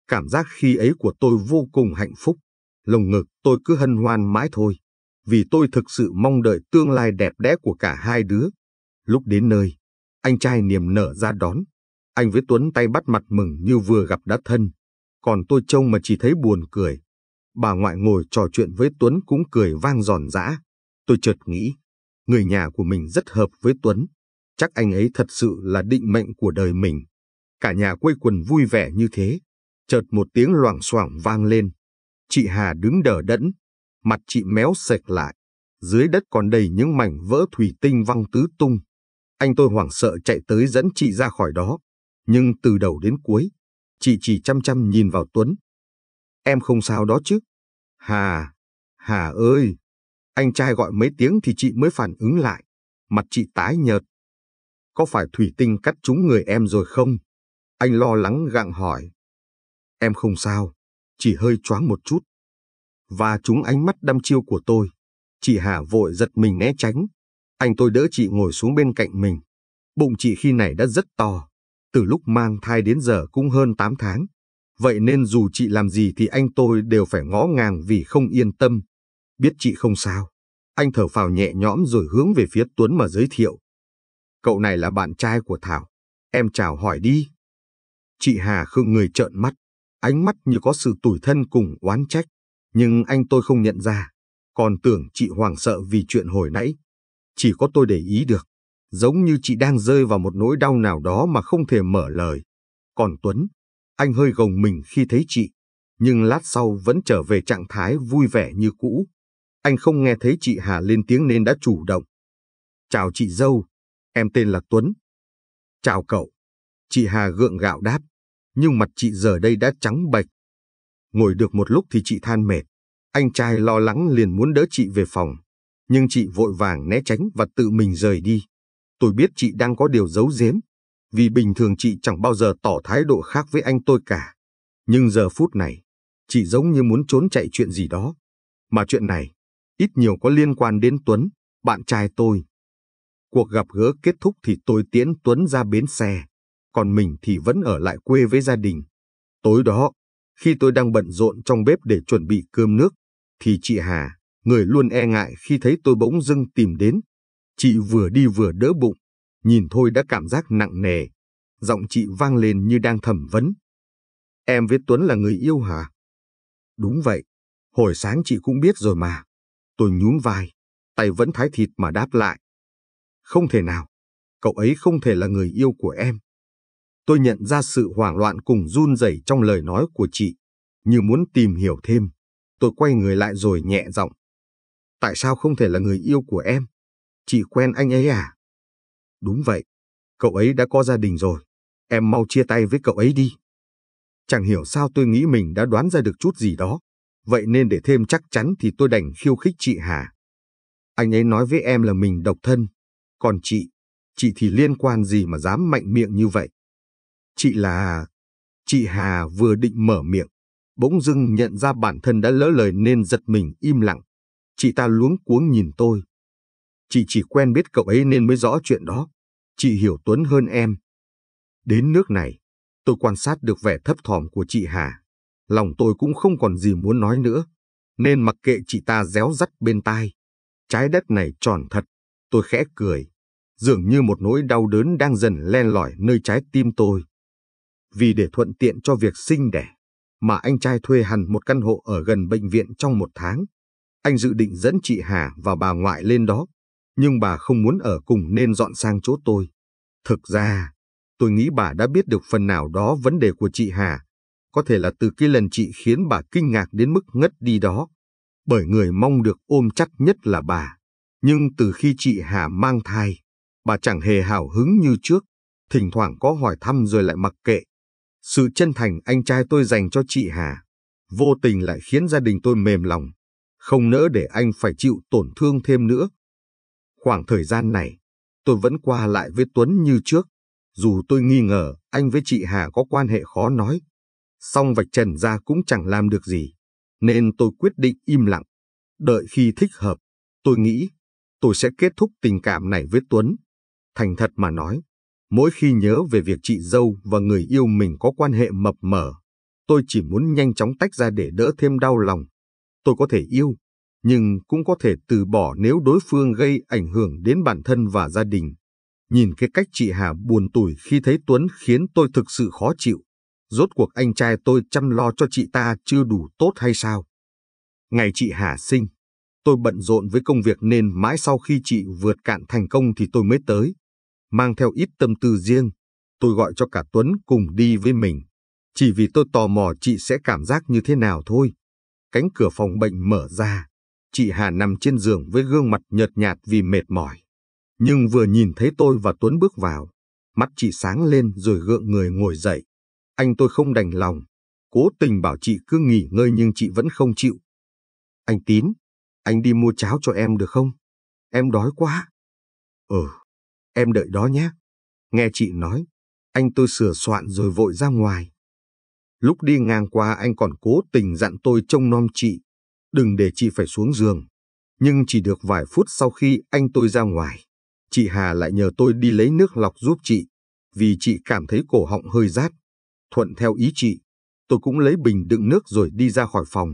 Cảm giác khi ấy của tôi vô cùng hạnh phúc, lồng ngực tôi cứ hân hoan mãi thôi, vì tôi thực sự mong đợi tương lai đẹp đẽ của cả hai đứa. Lúc đến nơi, anh trai niềm nở ra đón, anh với Tuấn tay bắt mặt mừng như vừa gặp đã thân, còn tôi trông mà chỉ thấy buồn cười. Bà ngoại ngồi trò chuyện với Tuấn cũng cười vang giòn giã. Tôi chợt nghĩ, người nhà của mình rất hợp với Tuấn. Chắc anh ấy thật sự là định mệnh của đời mình. Cả nhà quây quần vui vẻ như thế. Chợt một tiếng loảng xoảng vang lên. Chị Hà đứng đờ đẫn, mặt chị méo sệch lại. Dưới đất còn đầy những mảnh vỡ thủy tinh văng tứ tung. Anh tôi hoảng sợ chạy tới dẫn chị ra khỏi đó. Nhưng từ đầu đến cuối, chị chỉ chăm chăm nhìn vào Tuấn. Em không sao đó chứ? Hà, Hà ơi! Anh trai gọi mấy tiếng thì chị mới phản ứng lại. Mặt chị tái nhợt. Có phải thủy tinh cắt trúng người em rồi không? Anh lo lắng gặng hỏi. Em không sao, chỉ hơi choáng một chút. Và trúng ánh mắt đăm chiêu của tôi. Chị Hà vội giật mình né tránh. Anh tôi đỡ chị ngồi xuống bên cạnh mình. Bụng chị khi này đã rất to. Từ lúc mang thai đến giờ cũng hơn 8 tháng. Vậy nên dù chị làm gì thì anh tôi đều phải ngó ngàng vì không yên tâm. Biết chị không sao. Anh thở phào nhẹ nhõm rồi hướng về phía Tuấn mà giới thiệu. Cậu này là bạn trai của Thảo. Em chào hỏi đi. Chị Hà khựng người trợn mắt, ánh mắt như có sự tủi thân cùng oán trách. Nhưng anh tôi không nhận ra, còn tưởng chị hoảng sợ vì chuyện hồi nãy. Chỉ có tôi để ý được, giống như chị đang rơi vào một nỗi đau nào đó mà không thể mở lời. Còn Tuấn, anh hơi gồng mình khi thấy chị, nhưng lát sau vẫn trở về trạng thái vui vẻ như cũ. Anh không nghe thấy chị Hà lên tiếng nên đã chủ động. Chào chị dâu, em tên là Tuấn. Chào cậu. Chị Hà gượng gạo đáp, nhưng mặt chị giờ đây đã trắng bệch. Ngồi được một lúc thì chị than mệt. Anh trai lo lắng liền muốn đỡ chị về phòng, nhưng chị vội vàng né tránh và tự mình rời đi. Tôi biết chị đang có điều giấu giếm, vì bình thường chị chẳng bao giờ tỏ thái độ khác với anh tôi cả. Nhưng giờ phút này, chị giống như muốn trốn chạy chuyện gì đó. Mà chuyện này, ít nhiều có liên quan đến Tuấn, bạn trai tôi. Cuộc gặp gỡ kết thúc thì tôi tiễn Tuấn ra bến xe, còn mình thì vẫn ở lại quê với gia đình. Tối đó, khi tôi đang bận rộn trong bếp để chuẩn bị cơm nước, thì chị Hà, người luôn e ngại khi thấy tôi bỗng dưng tìm đến. Chị vừa đi vừa đỡ bụng, nhìn thôi đã cảm giác nặng nề. Giọng chị vang lên như đang thẩm vấn. Em với Tuấn là người yêu hả? Đúng vậy, hồi sáng chị cũng biết rồi mà. Tôi nhún vai, tay vẫn thái thịt mà đáp lại. Không thể nào, cậu ấy không thể là người yêu của em. Tôi nhận ra sự hoảng loạn cùng run rẩy trong lời nói của chị, như muốn tìm hiểu thêm. Tôi quay người lại rồi nhẹ giọng. Tại sao không thể là người yêu của em? Chị quen anh ấy à? Đúng vậy, cậu ấy đã có gia đình rồi. Em mau chia tay với cậu ấy đi. Chẳng hiểu sao tôi nghĩ mình đã đoán ra được chút gì đó. Vậy nên để thêm chắc chắn thì tôi đành khiêu khích chị Hà. Anh ấy nói với em là mình độc thân. Còn chị, chị thì liên quan gì mà dám mạnh miệng như vậy? Chị là... Chị Hà vừa định mở miệng, bỗng dưng nhận ra bản thân đã lỡ lời nên giật mình im lặng. Chị ta luống cuống nhìn tôi. Chị chỉ quen biết cậu ấy nên mới rõ chuyện đó. Chị hiểu Tuấn hơn em. Đến nước này, tôi quan sát được vẻ thấp thỏm của chị Hà. Lòng tôi cũng không còn gì muốn nói nữa, nên mặc kệ chị ta réo rắt bên tai. Trái đất này tròn thật, tôi khẽ cười, dường như một nỗi đau đớn đang dần len lỏi nơi trái tim tôi. Vì để thuận tiện cho việc sinh đẻ, mà anh trai thuê hẳn một căn hộ ở gần bệnh viện trong một tháng. Anh dự định dẫn chị Hà và bà ngoại lên đó, nhưng bà không muốn ở cùng nên dọn sang chỗ tôi. Thực ra, tôi nghĩ bà đã biết được phần nào đó vấn đề của chị Hà, có thể là từ cái lần chị khiến bà kinh ngạc đến mức ngất đi đó, bởi người mong được ôm chắc nhất là bà. Nhưng từ khi chị Hà mang thai, bà chẳng hề hào hứng như trước, thỉnh thoảng có hỏi thăm rồi lại mặc kệ. Sự chân thành anh trai tôi dành cho chị Hà, vô tình lại khiến gia đình tôi mềm lòng, không nỡ để anh phải chịu tổn thương thêm nữa. Khoảng thời gian này, tôi vẫn qua lại với Tuấn như trước, dù tôi nghi ngờ anh với chị Hà có quan hệ khó nói. Song vạch trần ra cũng chẳng làm được gì, nên tôi quyết định im lặng. Đợi khi thích hợp, tôi nghĩ tôi sẽ kết thúc tình cảm này với Tuấn. Thành thật mà nói, Mỗi khi nhớ về việc chị dâu và người yêu mình có quan hệ mập mờ, tôi chỉ muốn nhanh chóng tách ra để đỡ thêm đau lòng. Tôi có thể yêu, nhưng cũng có thể từ bỏ nếu đối phương gây ảnh hưởng đến bản thân và gia đình. Nhìn cái cách chị Hà buồn tủi khi thấy Tuấn khiến tôi thực sự khó chịu. Rốt cuộc anh trai tôi chăm lo cho chị ta chưa đủ tốt hay sao? Ngày chị Hà sinh, tôi bận rộn với công việc nên mãi sau khi chị vượt cạn thành công thì tôi mới tới mang theo ít tâm tư riêng. Tôi gọi cho cả Tuấn cùng đi với mình, chỉ vì tôi tò mò chị sẽ cảm giác như thế nào thôi. Cánh cửa phòng bệnh mở ra, chị Hà nằm trên giường với gương mặt nhợt nhạt vì mệt mỏi. Nhưng vừa nhìn thấy tôi và Tuấn bước vào, mắt chị sáng lên rồi gượng người ngồi dậy. Anh tôi không đành lòng, cố tình bảo chị cứ nghỉ ngơi nhưng chị vẫn không chịu. Anh Tín, anh đi mua cháo cho em được không? Em đói quá. Ừ, Em đợi đó nhé. Nghe chị nói, anh tôi sửa soạn rồi vội ra ngoài. Lúc đi ngang qua anh còn cố tình dặn tôi trông nom chị, đừng để chị phải xuống giường. Nhưng chỉ được vài phút sau khi anh tôi ra ngoài, chị Hà lại nhờ tôi đi lấy nước lọc giúp chị, vì chị cảm thấy cổ họng hơi rát. Thuận theo ý chị, tôi cũng lấy bình đựng nước rồi đi ra khỏi phòng.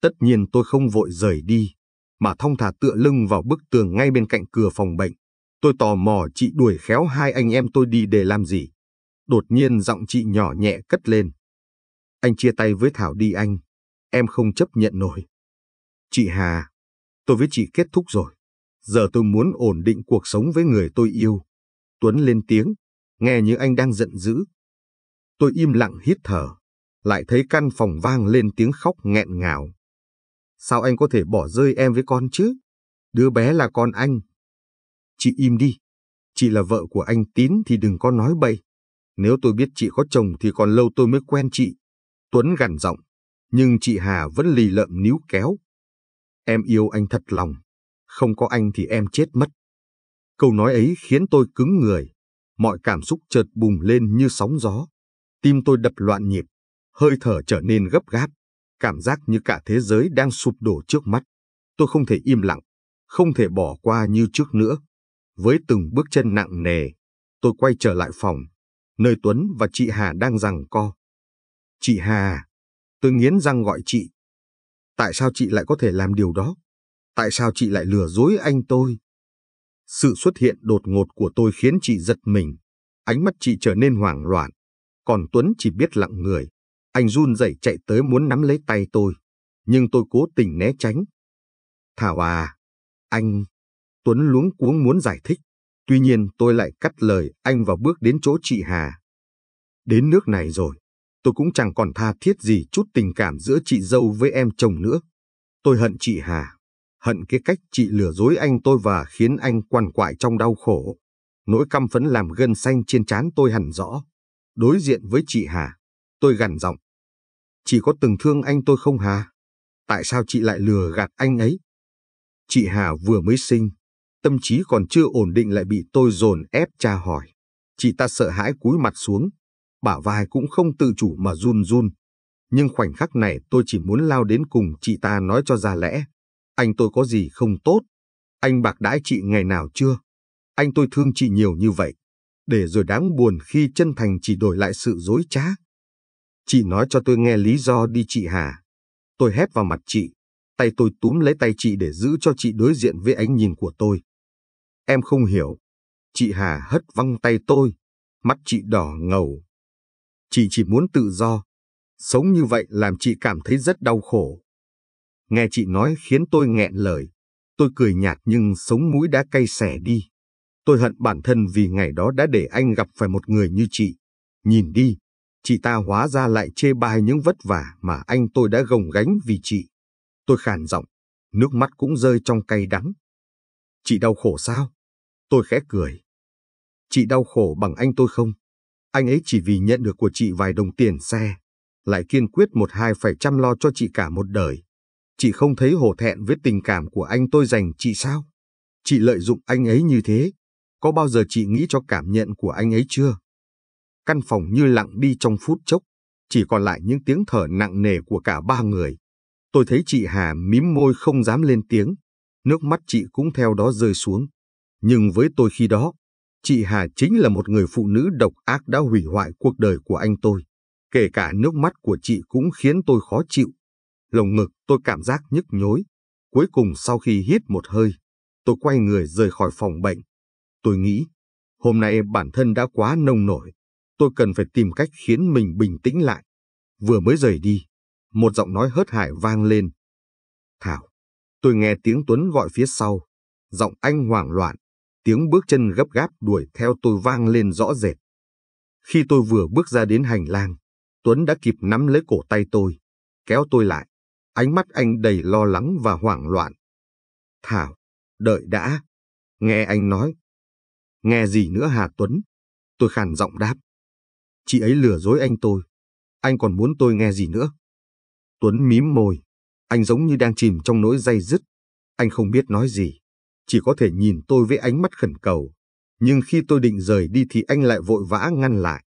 Tất nhiên tôi không vội rời đi, mà thong thả tựa lưng vào bức tường ngay bên cạnh cửa phòng bệnh. Tôi tò mò chị đuổi khéo hai anh em tôi đi để làm gì. Đột nhiên giọng chị nhỏ nhẹ cất lên. Anh chia tay với Thảo đi anh, em không chấp nhận nổi. Chị Hà, tôi với chị kết thúc rồi. Giờ tôi muốn ổn định cuộc sống với người tôi yêu. Tuấn lên tiếng, nghe như anh đang giận dữ. Tôi im lặng hít thở, lại thấy căn phòng vang lên tiếng khóc nghẹn ngào. Sao anh có thể bỏ rơi em với con chứ? Đứa bé là con anh. Chị im đi. Chị là vợ của anh Tín thì đừng có nói bậy. Nếu tôi biết chị có chồng thì còn lâu tôi mới quen chị. Tuấn gằn giọng, nhưng chị Hà vẫn lì lợm níu kéo. Em yêu anh thật lòng, không có anh thì em chết mất. Câu nói ấy khiến tôi cứng người, mọi cảm xúc chợt bùng lên như sóng gió. Tim tôi đập loạn nhịp, hơi thở trở nên gấp gáp, cảm giác như cả thế giới đang sụp đổ trước mắt. Tôi không thể im lặng, không thể bỏ qua như trước nữa. Với từng bước chân nặng nề, tôi quay trở lại phòng, nơi Tuấn và chị Hà đang giằng co. Chị Hà, tôi nghiến răng gọi chị. Tại sao chị lại có thể làm điều đó? Tại sao chị lại lừa dối anh tôi? Sự xuất hiện đột ngột của tôi khiến chị giật mình. Ánh mắt chị trở nên hoảng loạn. Còn Tuấn chỉ biết lặng người. Anh run rẩy chạy tới muốn nắm lấy tay tôi. Nhưng tôi cố tình né tránh. Thảo à, anh... Tuấn luống cuống muốn giải thích. Tuy nhiên tôi lại cắt lời anh và bước đến chỗ chị Hà. Đến nước này rồi, tôi cũng chẳng còn tha thiết gì chút tình cảm giữa chị dâu với em chồng nữa. Tôi hận chị Hà, hận cái cách chị lừa dối anh tôi và khiến anh quằn quại trong đau khổ. Nỗi căm phẫn làm gân xanh trên trán tôi hẳn rõ. Đối diện với chị Hà, tôi gằn giọng. Chị có từng thương anh tôi không Hà? Tại sao chị lại lừa gạt anh ấy? Chị Hà vừa mới sinh, tâm trí còn chưa ổn định lại bị tôi dồn ép tra hỏi. Chị ta sợ hãi cúi mặt xuống, bả vai cũng không tự chủ mà run run. Nhưng khoảnh khắc này tôi chỉ muốn lao đến cùng chị ta nói cho ra lẽ. Anh tôi có gì không tốt? Anh bạc đãi chị ngày nào chưa? Anh tôi thương chị nhiều như vậy. Để rồi đáng buồn khi chân thành chỉ đổi lại sự dối trá. Chị nói cho tôi nghe lý do đi chị Hà. Tôi hét vào mặt chị. Tay tôi túm lấy tay chị để giữ cho chị đối diện với ánh nhìn của tôi. Em không hiểu. Chị Hà hất văng tay tôi. Mắt chị đỏ ngầu, Chị chỉ muốn tự do. Sống như vậy làm chị cảm thấy rất đau khổ. Nghe chị nói khiến tôi nghẹn lời. Tôi cười nhạt nhưng sống mũi đã cay xẻ đi. Tôi hận bản thân vì ngày đó đã để anh gặp phải một người như chị. Nhìn đi, chị ta hóa ra lại chê bai những vất vả mà anh tôi đã gồng gánh vì chị. Tôi khàn giọng, nước mắt cũng rơi trong cay đắng. Chị đau khổ sao? Tôi khẽ cười. Chị đau khổ bằng anh tôi không? Anh ấy chỉ vì nhận được của chị vài đồng tiền xe, lại kiên quyết một hai phải chăm lo cho chị cả một đời. Chị không thấy hổ thẹn với tình cảm của anh tôi dành chị sao? Chị lợi dụng anh ấy như thế, có bao giờ chị nghĩ cho cảm nhận của anh ấy chưa? Căn phòng như lặng đi trong phút chốc, chỉ còn lại những tiếng thở nặng nề của cả ba người. Tôi thấy chị Hà mím môi không dám lên tiếng, nước mắt chị cũng theo đó rơi xuống. Nhưng với tôi khi đó, Chị Hà chính là một người phụ nữ độc ác đã hủy hoại cuộc đời của anh tôi. Kể cả nước mắt của chị cũng khiến tôi khó chịu. Lồng ngực tôi cảm giác nhức nhối. Cuối cùng sau khi hít một hơi, tôi quay người rời khỏi phòng bệnh. Tôi nghĩ, hôm nay bản thân đã quá nông nổi. Tôi cần phải tìm cách khiến mình bình tĩnh lại. Vừa mới rời đi, một giọng nói hớt hải vang lên. Thảo, tôi nghe tiếng Tuấn gọi phía sau. Giọng anh hoảng loạn, tiếng bước chân gấp gáp đuổi theo tôi vang lên rõ rệt. Khi tôi vừa bước ra đến hành lang, Tuấn đã kịp nắm lấy cổ tay tôi, kéo tôi lại. Ánh mắt anh đầy lo lắng và hoảng loạn. Thảo, đợi đã. Nghe anh nói. Nghe gì nữa Hà Tuấn? Tôi khàn giọng đáp. Chị ấy lừa dối anh tôi. Anh còn muốn tôi nghe gì nữa? Tuấn mím môi. Anh giống như đang chìm trong nỗi dây dứt. Anh không biết nói gì chỉ có thể nhìn tôi với ánh mắt khẩn cầu. Nhưng khi tôi định rời đi thì anh lại vội vã ngăn lại.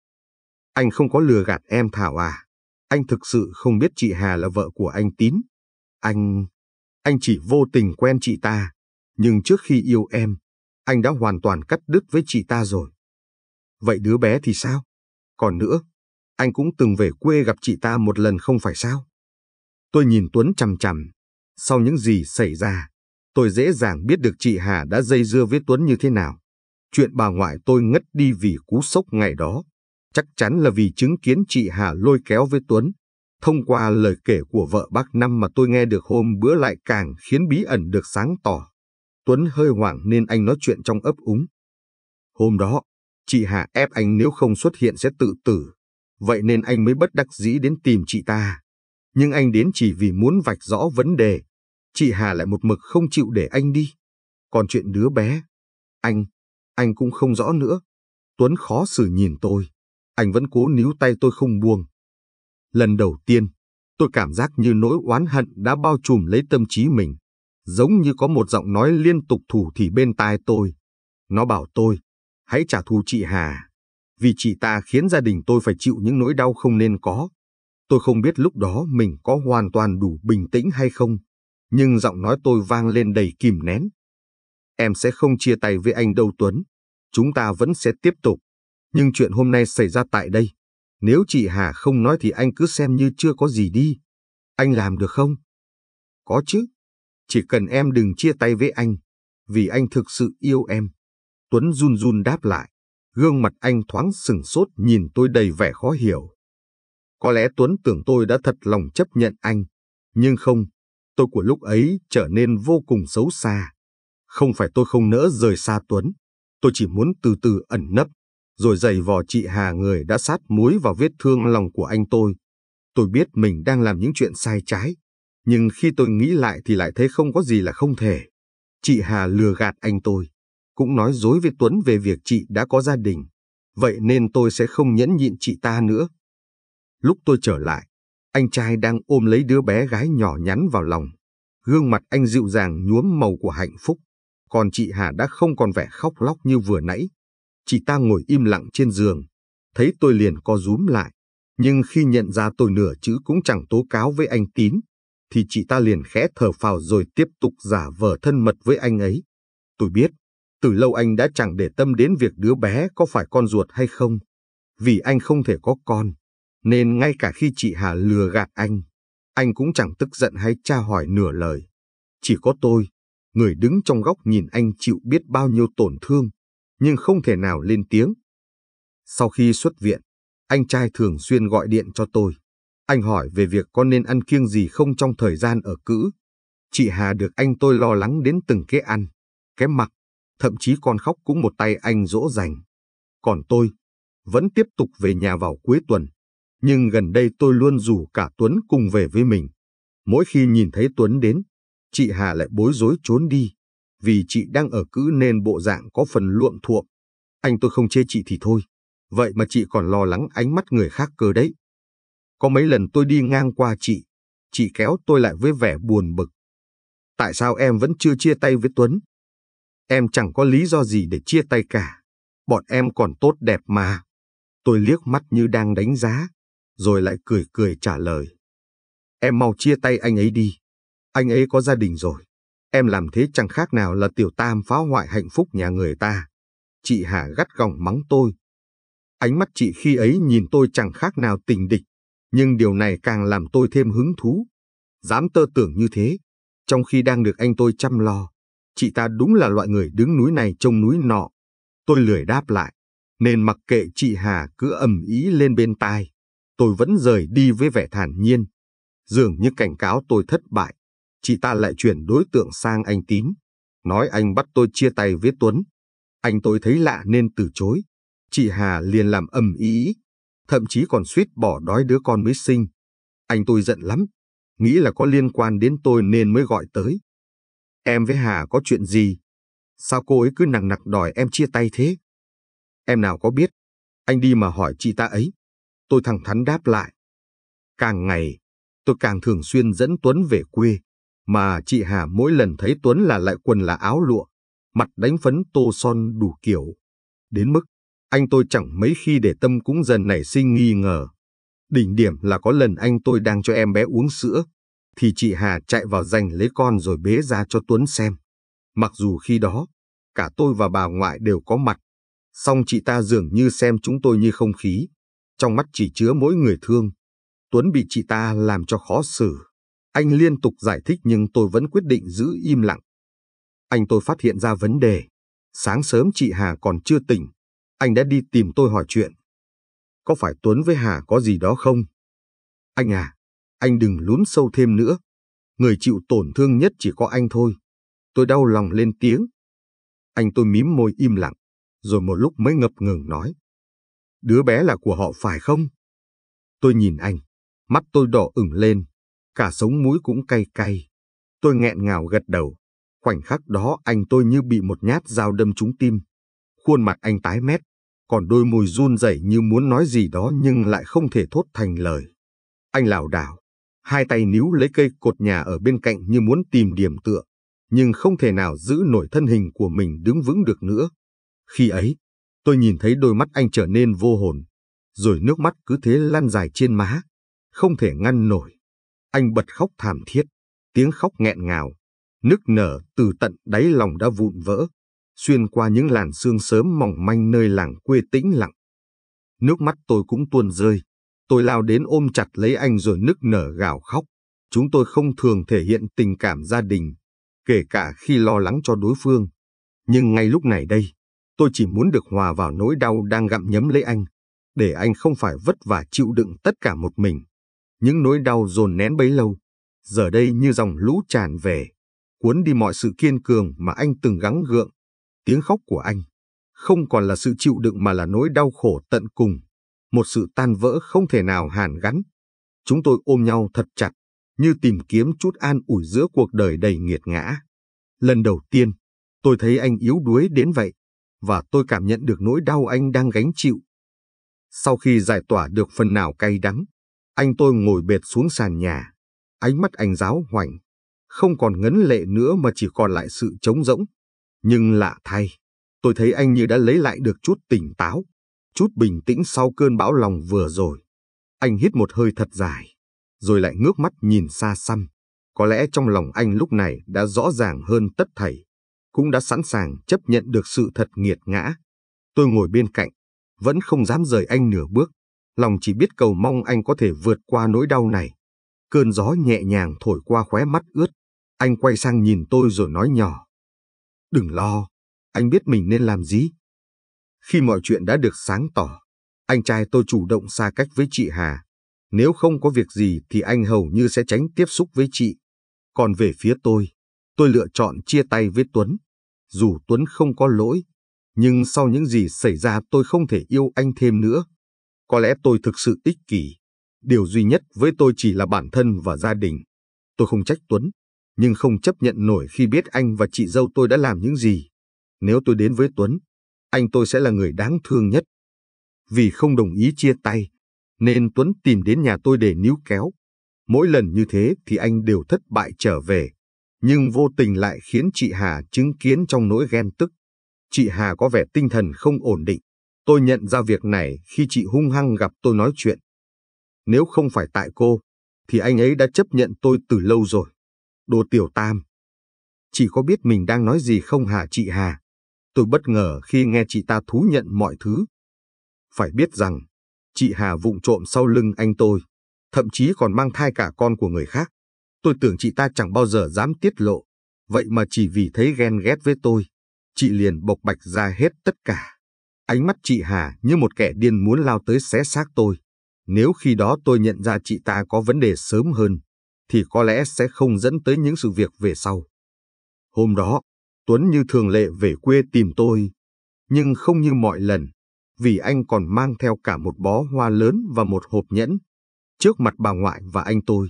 Anh không có lừa gạt em Thảo à. Anh thực sự không biết chị Hà là vợ của anh Tín. Anh... Anh chỉ vô tình quen chị ta, nhưng trước khi yêu em, anh đã hoàn toàn cắt đứt với chị ta rồi. Vậy đứa bé thì sao? Còn nữa, anh cũng từng về quê gặp chị ta một lần không phải sao? Tôi nhìn Tuấn chằm chằm. Sau những gì xảy ra, tôi dễ dàng biết được chị Hà đã dây dưa với Tuấn như thế nào. Chuyện bà ngoại tôi ngất đi vì cú sốc ngày đó. Chắc chắn là vì chứng kiến chị Hà lôi kéo với Tuấn. Thông qua lời kể của vợ bác Năm mà tôi nghe được hôm bữa lại càng khiến bí ẩn được sáng tỏ. Tuấn hơi hoảng nên anh nói chuyện trong ấp úng. Hôm đó, chị Hà ép anh nếu không xuất hiện sẽ tự tử. Vậy nên anh mới bất đắc dĩ đến tìm chị ta. Nhưng anh đến chỉ vì muốn vạch rõ vấn đề. Chị Hà lại một mực không chịu để anh đi. Còn chuyện đứa bé, anh, anh cũng không rõ nữa. Tuấn khó xử nhìn tôi. Anh vẫn cố níu tay tôi không buông. Lần đầu tiên, tôi cảm giác như nỗi oán hận đã bao trùm lấy tâm trí mình. Giống như có một giọng nói liên tục thủ thì bên tai tôi. Nó bảo tôi, hãy trả thù chị Hà. Vì chị ta khiến gia đình tôi phải chịu những nỗi đau không nên có. Tôi không biết lúc đó mình có hoàn toàn đủ bình tĩnh hay không. Nhưng giọng nói tôi vang lên đầy kìm nén. Em sẽ không chia tay với anh đâu Tuấn. Chúng ta vẫn sẽ tiếp tục. Nhưng chuyện hôm nay xảy ra tại đây. Nếu chị Hà không nói thì anh cứ xem như chưa có gì đi. Anh làm được không? Có chứ. Chỉ cần em đừng chia tay với anh. Vì anh thực sự yêu em. Tuấn run run đáp lại. Gương mặt anh thoáng sừng sốt nhìn tôi đầy vẻ khó hiểu. Có lẽ Tuấn tưởng tôi đã thật lòng chấp nhận anh. Nhưng không, tôi của lúc ấy trở nên vô cùng xấu xa. Không phải tôi không nỡ rời xa Tuấn. Tôi chỉ muốn từ từ ẩn nấp, rồi giày vò chị Hà người đã sát muối vào vết thương lòng của anh tôi. Tôi biết mình đang làm những chuyện sai trái, nhưng khi tôi nghĩ lại thì lại thấy không có gì là không thể. Chị Hà lừa gạt anh tôi, cũng nói dối với Tuấn về việc chị đã có gia đình. Vậy nên tôi sẽ không nhẫn nhịn chị ta nữa. Lúc tôi trở lại, anh trai đang ôm lấy đứa bé gái nhỏ nhắn vào lòng. Gương mặt anh dịu dàng nhuốm màu của hạnh phúc. Còn chị Hà đã không còn vẻ khóc lóc như vừa nãy. Chị ta ngồi im lặng trên giường. Thấy tôi liền co rúm lại. Nhưng khi nhận ra tôi nửa chữ cũng chẳng tố cáo với anh Tín, thì chị ta liền khẽ thở phào rồi tiếp tục giả vờ thân mật với anh ấy. Tôi biết, từ lâu anh đã chẳng để tâm đến việc đứa bé có phải con ruột hay không. Vì anh không thể có con, nên ngay cả khi chị Hà lừa gạt anh, anh cũng chẳng tức giận hay tra hỏi nửa lời. Chỉ có tôi, người đứng trong góc nhìn anh chịu biết bao nhiêu tổn thương, nhưng không thể nào lên tiếng. Sau khi xuất viện, anh trai thường xuyên gọi điện cho tôi. Anh hỏi về việc có nên ăn kiêng gì không trong thời gian ở cữ. Chị Hà được anh tôi lo lắng đến từng cái ăn, cái mặc, thậm chí con khóc cũng một tay anh dỗ dành. Còn tôi, vẫn tiếp tục về nhà vào cuối tuần. Nhưng gần đây tôi luôn rủ cả Tuấn cùng về với mình. Mỗi khi nhìn thấy Tuấn đến, chị Hà lại bối rối trốn đi. Vì chị đang ở cữ nên bộ dạng có phần luộm thuộm. Anh tôi không chê chị thì thôi. Vậy mà chị còn lo lắng ánh mắt người khác cơ đấy. Có mấy lần tôi đi ngang qua chị, chị kéo tôi lại với vẻ buồn bực. Tại sao em vẫn chưa chia tay với Tuấn? Em chẳng có lý do gì để chia tay cả. Bọn em còn tốt đẹp mà. Tôi liếc mắt như đang đánh giá, rồi lại cười cười trả lời. Em mau chia tay anh ấy đi. Anh ấy có gia đình rồi. Em làm thế chẳng khác nào là tiểu tam phá hoại hạnh phúc nhà người ta. Chị Hà gắt gỏng mắng tôi. Ánh mắt chị khi ấy nhìn tôi chẳng khác nào tình địch, nhưng điều này càng làm tôi thêm hứng thú. Dám tơ tưởng như thế, trong khi đang được anh tôi chăm lo. Chị ta đúng là loại người đứng núi này trông núi nọ. Tôi lười đáp lại, nên mặc kệ chị Hà cứ ầm ý lên bên tai. Tôi vẫn rời đi với vẻ thản nhiên. Dường như cảnh cáo tôi thất bại, chị ta lại chuyển đối tượng sang anh Tín. Nói anh bắt tôi chia tay với Tuấn. Anh tôi thấy lạ nên từ chối. Chị Hà liền làm ầm ý, thậm chí còn suýt bỏ đói đứa con mới sinh. Anh tôi giận lắm, nghĩ là có liên quan đến tôi nên mới gọi tới. Em với Hà có chuyện gì? Sao cô ấy cứ nặng nặc đòi em chia tay thế? Em nào có biết, anh đi mà hỏi chị ta ấy. Tôi thẳng thắn đáp lại. Càng ngày, tôi càng thường xuyên dẫn Tuấn về quê, mà chị Hà mỗi lần thấy Tuấn là lại quần là áo lụa, mặt đánh phấn tô son đủ kiểu. Đến mức, anh tôi chẳng mấy khi để tâm cũng dần nảy sinh nghi ngờ. Đỉnh điểm là có lần anh tôi đang cho em bé uống sữa, thì chị Hà chạy vào giành lấy con rồi bế ra cho Tuấn xem. Mặc dù khi đó, cả tôi và bà ngoại đều có mặt, song chị ta dường như xem chúng tôi như không khí, trong mắt chỉ chứa mỗi người thương. Tuấn bị chị ta làm cho khó xử. Anh liên tục giải thích nhưng tôi vẫn quyết định giữ im lặng. Anh tôi phát hiện ra vấn đề. Sáng sớm chị Hà còn chưa tỉnh. Anh đã đi tìm tôi hỏi chuyện. Có phải Tuấn với Hà có gì đó không? Anh à, anh đừng lún sâu thêm nữa. Người chịu tổn thương nhất chỉ có anh thôi. Tôi đau lòng lên tiếng. Anh tôi mím môi im lặng, rồi một lúc mới ngập ngừng nói. Đứa bé là của họ phải không? Tôi nhìn anh, mắt tôi đỏ ửng lên, cả sống mũi cũng cay cay. Tôi nghẹn ngào gật đầu. Khoảnh khắc đó anh tôi như bị một nhát dao đâm trúng tim. Khuôn mặt anh tái mét, còn đôi môi run rẩy như muốn nói gì đó nhưng lại không thể thốt thành lời. Anh lảo đảo, hai tay níu lấy cây cột nhà ở bên cạnh như muốn tìm điểm tựa, nhưng không thể nào giữ nổi thân hình của mình đứng vững được nữa. Khi ấy, tôi nhìn thấy đôi mắt anh trở nên vô hồn, rồi nước mắt cứ thế lan dài trên má, không thể ngăn nổi. Anh bật khóc thảm thiết, tiếng khóc nghẹn ngào, nức nở từ tận đáy lòng đã vụn vỡ, xuyên qua những làn sương sớm mỏng manh nơi làng quê tĩnh lặng. Nước mắt tôi cũng tuôn rơi, tôi lao đến ôm chặt lấy anh rồi nức nở gào khóc. Chúng tôi không thường thể hiện tình cảm gia đình, kể cả khi lo lắng cho đối phương. Nhưng ngay lúc này đây, tôi chỉ muốn được hòa vào nỗi đau đang gặm nhấm lấy anh, để anh không phải vất vả chịu đựng tất cả một mình. Những nỗi đau dồn nén bấy lâu, giờ đây như dòng lũ tràn về, cuốn đi mọi sự kiên cường mà anh từng gắng gượng. Tiếng khóc của anh không còn là sự chịu đựng mà là nỗi đau khổ tận cùng, một sự tan vỡ không thể nào hàn gắn. Chúng tôi ôm nhau thật chặt, như tìm kiếm chút an ủi giữa cuộc đời đầy nghiệt ngã. Lần đầu tiên, tôi thấy anh yếu đuối đến vậy, và tôi cảm nhận được nỗi đau anh đang gánh chịu. Sau khi giải tỏa được phần nào cay đắng, anh tôi ngồi bệt xuống sàn nhà, ánh mắt anh giáo hoành, không còn ngấn lệ nữa mà chỉ còn lại sự trống rỗng. Nhưng lạ thay, tôi thấy anh như đã lấy lại được chút tỉnh táo, chút bình tĩnh sau cơn bão lòng vừa rồi. Anh hít một hơi thật dài, rồi lại ngước mắt nhìn xa xăm. Có lẽ trong lòng anh lúc này đã rõ ràng hơn tất thảy, cũng đã sẵn sàng chấp nhận được sự thật nghiệt ngã. Tôi ngồi bên cạnh, vẫn không dám rời anh nửa bước, lòng chỉ biết cầu mong anh có thể vượt qua nỗi đau này. Cơn gió nhẹ nhàng thổi qua khóe mắt ướt, anh quay sang nhìn tôi rồi nói nhỏ. Đừng lo, anh biết mình nên làm gì. Khi mọi chuyện đã được sáng tỏ, anh trai tôi chủ động xa cách với chị Hà. Nếu không có việc gì thì anh hầu như sẽ tránh tiếp xúc với chị. Còn về phía tôi, tôi lựa chọn chia tay với Tuấn. Dù Tuấn không có lỗi, nhưng sau những gì xảy ra tôi không thể yêu anh thêm nữa. Có lẽ tôi thực sự ích kỷ. Điều duy nhất với tôi chỉ là bản thân và gia đình. Tôi không trách Tuấn, nhưng không chấp nhận nổi khi biết anh và chị dâu tôi đã làm những gì. Nếu tôi đến với Tuấn, anh tôi sẽ là người đáng thương nhất. Vì không đồng ý chia tay, nên Tuấn tìm đến nhà tôi để níu kéo. Mỗi lần như thế thì anh đều thất bại trở về, nhưng vô tình lại khiến chị Hà chứng kiến trong nỗi ghen tức. Chị Hà có vẻ tinh thần không ổn định. Tôi nhận ra việc này khi chị hung hăng gặp tôi nói chuyện. Nếu không phải tại cô, thì anh ấy đã chấp nhận tôi từ lâu rồi. Đồ tiểu tam. Chị có biết mình đang nói gì không hả chị Hà? Tôi bất ngờ khi nghe chị ta thú nhận mọi thứ. Phải biết rằng, chị Hà vụng trộm sau lưng anh tôi, thậm chí còn mang thai cả con của người khác. Tôi tưởng chị ta chẳng bao giờ dám tiết lộ, vậy mà chỉ vì thấy ghen ghét với tôi, chị liền bộc bạch ra hết tất cả. Ánh mắt chị Hà như một kẻ điên muốn lao tới xé xác tôi. Nếu khi đó tôi nhận ra chị ta có vấn đề sớm hơn, thì có lẽ sẽ không dẫn tới những sự việc về sau. Hôm đó, Tuấn như thường lệ về quê tìm tôi, nhưng không như mọi lần, vì anh còn mang theo cả một bó hoa lớn và một hộp nhẫn. Trước mặt bà ngoại và anh tôi,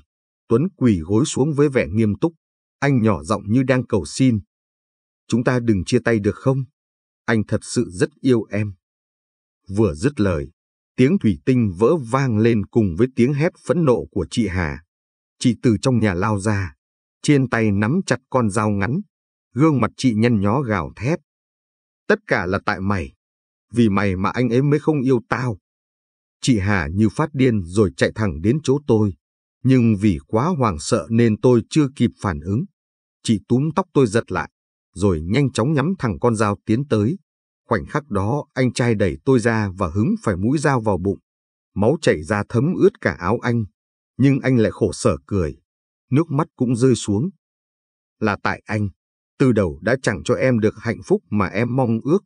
Tuấn quỳ gối xuống với vẻ nghiêm túc, anh nhỏ giọng như đang cầu xin. Chúng ta đừng chia tay được không? Anh thật sự rất yêu em. Vừa dứt lời, tiếng thủy tinh vỡ vang lên cùng với tiếng hét phẫn nộ của chị Hà. Chị từ trong nhà lao ra, trên tay nắm chặt con dao ngắn, gương mặt chị nhăn nhó gào thét. Tất cả là tại mày, vì mày mà anh ấy mới không yêu tao. Chị Hà như phát điên rồi chạy thẳng đến chỗ tôi, nhưng vì quá hoảng sợ nên tôi chưa kịp phản ứng. Chị túm tóc tôi giật lại, rồi nhanh chóng nhắm thẳng con dao tiến tới. Khoảnh khắc đó anh trai đẩy tôi ra và hứng phải mũi dao vào bụng. Máu chảy ra thấm ướt cả áo anh, nhưng anh lại khổ sở cười. Nước mắt cũng rơi xuống. Là tại anh, từ đầu đã chẳng cho em được hạnh phúc mà em mong ước.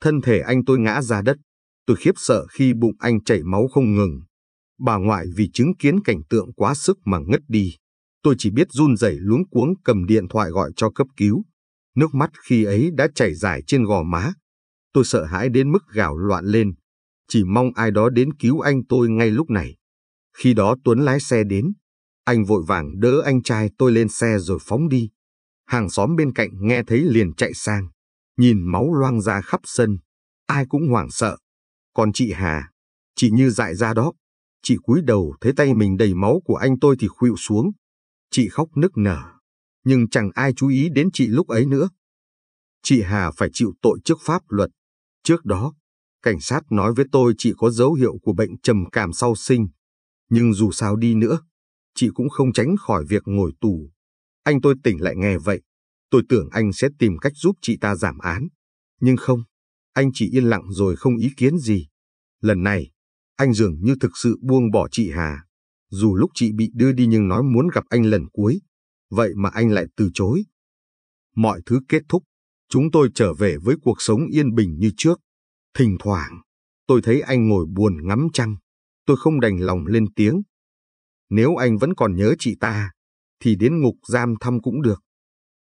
Thân thể anh tôi ngã ra đất, tôi khiếp sợ khi bụng anh chảy máu không ngừng. Bà ngoại vì chứng kiến cảnh tượng quá sức mà ngất đi. Tôi chỉ biết run rẩy luống cuống cầm điện thoại gọi cho cấp cứu. Nước mắt khi ấy đã chảy dài trên gò má. Tôi sợ hãi đến mức gào loạn lên. Chỉ mong ai đó đến cứu anh tôi ngay lúc này. Khi đó Tuấn lái xe đến. Anh vội vàng đỡ anh trai tôi lên xe rồi phóng đi. Hàng xóm bên cạnh nghe thấy liền chạy sang. Nhìn máu loang ra khắp sân. Ai cũng hoảng sợ. Còn chị Hà, chị như dại ra đó. Chị cúi đầu thấy tay mình đầy máu của anh tôi thì khuỵu xuống. Chị khóc nức nở. Nhưng chẳng ai chú ý đến chị lúc ấy nữa. Chị Hà phải chịu tội trước pháp luật. Trước đó, cảnh sát nói với tôi chị có dấu hiệu của bệnh trầm cảm sau sinh. Nhưng dù sao đi nữa, chị cũng không tránh khỏi việc ngồi tù. Anh tôi tỉnh lại nghe vậy. Tôi tưởng anh sẽ tìm cách giúp chị ta giảm án. Nhưng không, anh chỉ yên lặng rồi không ý kiến gì. Lần này, anh dường như thực sự buông bỏ chị Hà. Dù lúc chị bị đưa đi nhưng nói muốn gặp anh lần cuối, vậy mà anh lại từ chối. Mọi thứ kết thúc, chúng tôi trở về với cuộc sống yên bình như trước. Thỉnh thoảng, tôi thấy anh ngồi buồn ngắm trăng. Tôi không đành lòng lên tiếng. Nếu anh vẫn còn nhớ chị ta, thì đến ngục giam thăm cũng được.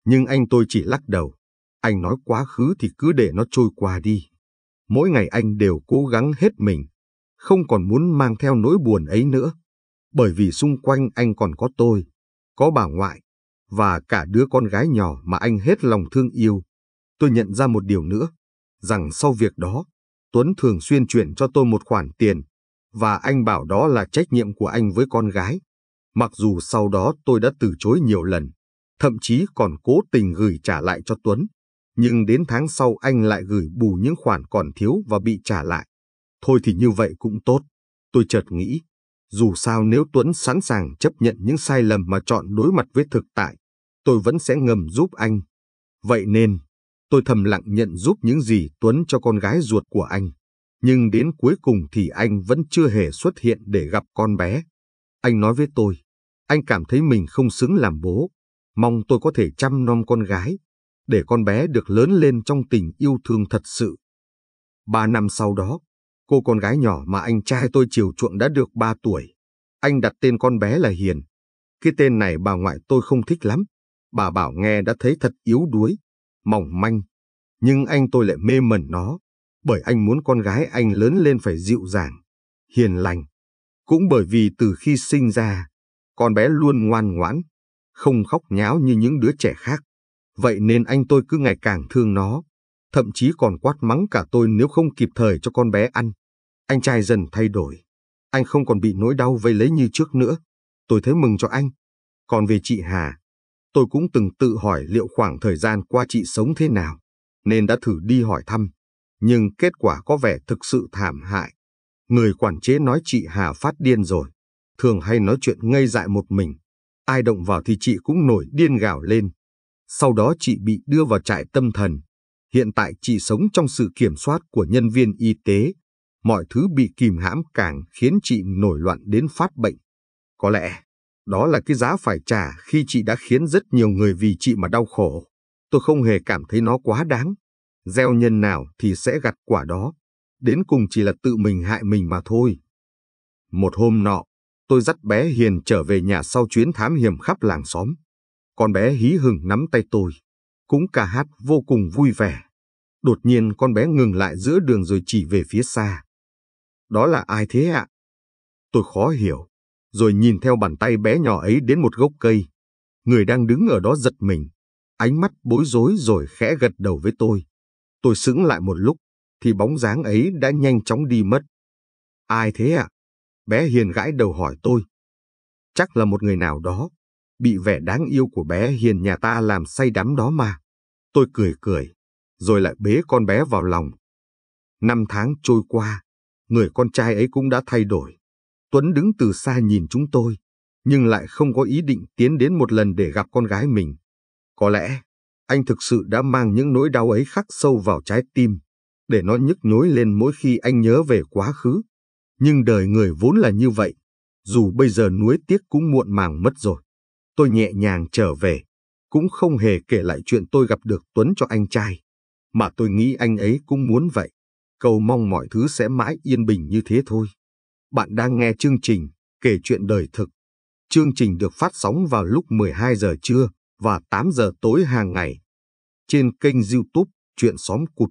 Nhưng anh tôi chỉ lắc đầu. Anh nói quá khứ thì cứ để nó trôi qua đi. Mỗi ngày anh đều cố gắng hết mình, không còn muốn mang theo nỗi buồn ấy nữa. Bởi vì xung quanh anh còn có tôi, có bà ngoại, và cả đứa con gái nhỏ mà anh hết lòng thương yêu. Tôi nhận ra một điều nữa, rằng sau việc đó, Tuấn thường xuyên chuyển cho tôi một khoản tiền, và anh bảo đó là trách nhiệm của anh với con gái. Mặc dù sau đó tôi đã từ chối nhiều lần, thậm chí còn cố tình gửi trả lại cho Tuấn. Nhưng đến tháng sau anh lại gửi bù những khoản còn thiếu và bị trả lại. Thôi thì như vậy cũng tốt. Tôi chợt nghĩ, dù sao nếu Tuấn sẵn sàng chấp nhận những sai lầm mà chọn đối mặt với thực tại, tôi vẫn sẽ ngầm giúp anh. Vậy nên, tôi thầm lặng nhận giúp những gì Tuấn cho con gái ruột của anh. Nhưng đến cuối cùng thì anh vẫn chưa hề xuất hiện để gặp con bé. Anh nói với tôi, anh cảm thấy mình không xứng làm bố, mong tôi có thể chăm nom con gái, để con bé được lớn lên trong tình yêu thương thật sự. Ba năm sau đó, cô con gái nhỏ mà anh trai tôi chiều chuộng đã được ba tuổi. Anh đặt tên con bé là Hiền. Cái tên này bà ngoại tôi không thích lắm. Bà bảo nghe đã thấy thật yếu đuối, mỏng manh. Nhưng anh tôi lại mê mẩn nó, bởi anh muốn con gái anh lớn lên phải dịu dàng, hiền lành. Cũng bởi vì từ khi sinh ra, con bé luôn ngoan ngoãn, không khóc nháo như những đứa trẻ khác. Vậy nên anh tôi cứ ngày càng thương nó, thậm chí còn quát mắng cả tôi nếu không kịp thời cho con bé ăn. Anh trai dần thay đổi, anh không còn bị nỗi đau vây lấy như trước nữa. Tôi thấy mừng cho anh. Còn về chị Hà, tôi cũng từng tự hỏi liệu khoảng thời gian qua chị sống thế nào, nên đã thử đi hỏi thăm. Nhưng kết quả có vẻ thực sự thảm hại. Người quản chế nói chị Hà phát điên rồi, thường hay nói chuyện ngây dại một mình. Ai động vào thì chị cũng nổi điên gào lên. Sau đó chị bị đưa vào trại tâm thần. Hiện tại chị sống trong sự kiểm soát của nhân viên y tế. Mọi thứ bị kìm hãm càng khiến chị nổi loạn đến phát bệnh. Có lẽ, đó là cái giá phải trả khi chị đã khiến rất nhiều người vì chị mà đau khổ. Tôi không hề cảm thấy nó quá đáng. Gieo nhân nào thì sẽ gặt quả đó. Đến cùng chỉ là tự mình hại mình mà thôi. Một hôm nọ, tôi dắt bé Hiền trở về nhà sau chuyến thám hiểm khắp làng xóm. Con bé hí hừng nắm tay tôi, cũng cả hát vô cùng vui vẻ. Đột nhiên con bé ngừng lại giữa đường rồi chỉ về phía xa. Đó là ai thế ạ? Tôi khó hiểu, rồi nhìn theo bàn tay bé nhỏ ấy đến một gốc cây. Người đang đứng ở đó giật mình, ánh mắt bối rối rồi khẽ gật đầu với tôi. Tôi sững lại một lúc, thì bóng dáng ấy đã nhanh chóng đi mất. Ai thế ạ? Bé Hiền gãi đầu hỏi tôi. Chắc là một người nào đó, bị vẻ đáng yêu của bé Hiền nhà ta làm say đắm đó mà. Tôi cười cười, rồi lại bế con bé vào lòng. Năm tháng trôi qua, người con trai ấy cũng đã thay đổi. Tuấn đứng từ xa nhìn chúng tôi, nhưng lại không có ý định tiến đến một lần để gặp con gái mình. Có lẽ, anh thực sự đã mang những nỗi đau ấy khắc sâu vào trái tim, để nó nhức nhối lên mỗi khi anh nhớ về quá khứ. Nhưng đời người vốn là như vậy, dù bây giờ nuối tiếc cũng muộn màng mất rồi. Tôi nhẹ nhàng trở về, cũng không hề kể lại chuyện tôi gặp được Tuấn cho anh trai, mà tôi nghĩ anh ấy cũng muốn vậy. Cầu mong mọi thứ sẽ mãi yên bình như thế thôi. Bạn đang nghe chương trình Kể chuyện đời thực. Chương trình được phát sóng vào lúc 12 giờ trưa và 8 giờ tối hàng ngày trên kênh YouTube Chuyện Xóm Cụt.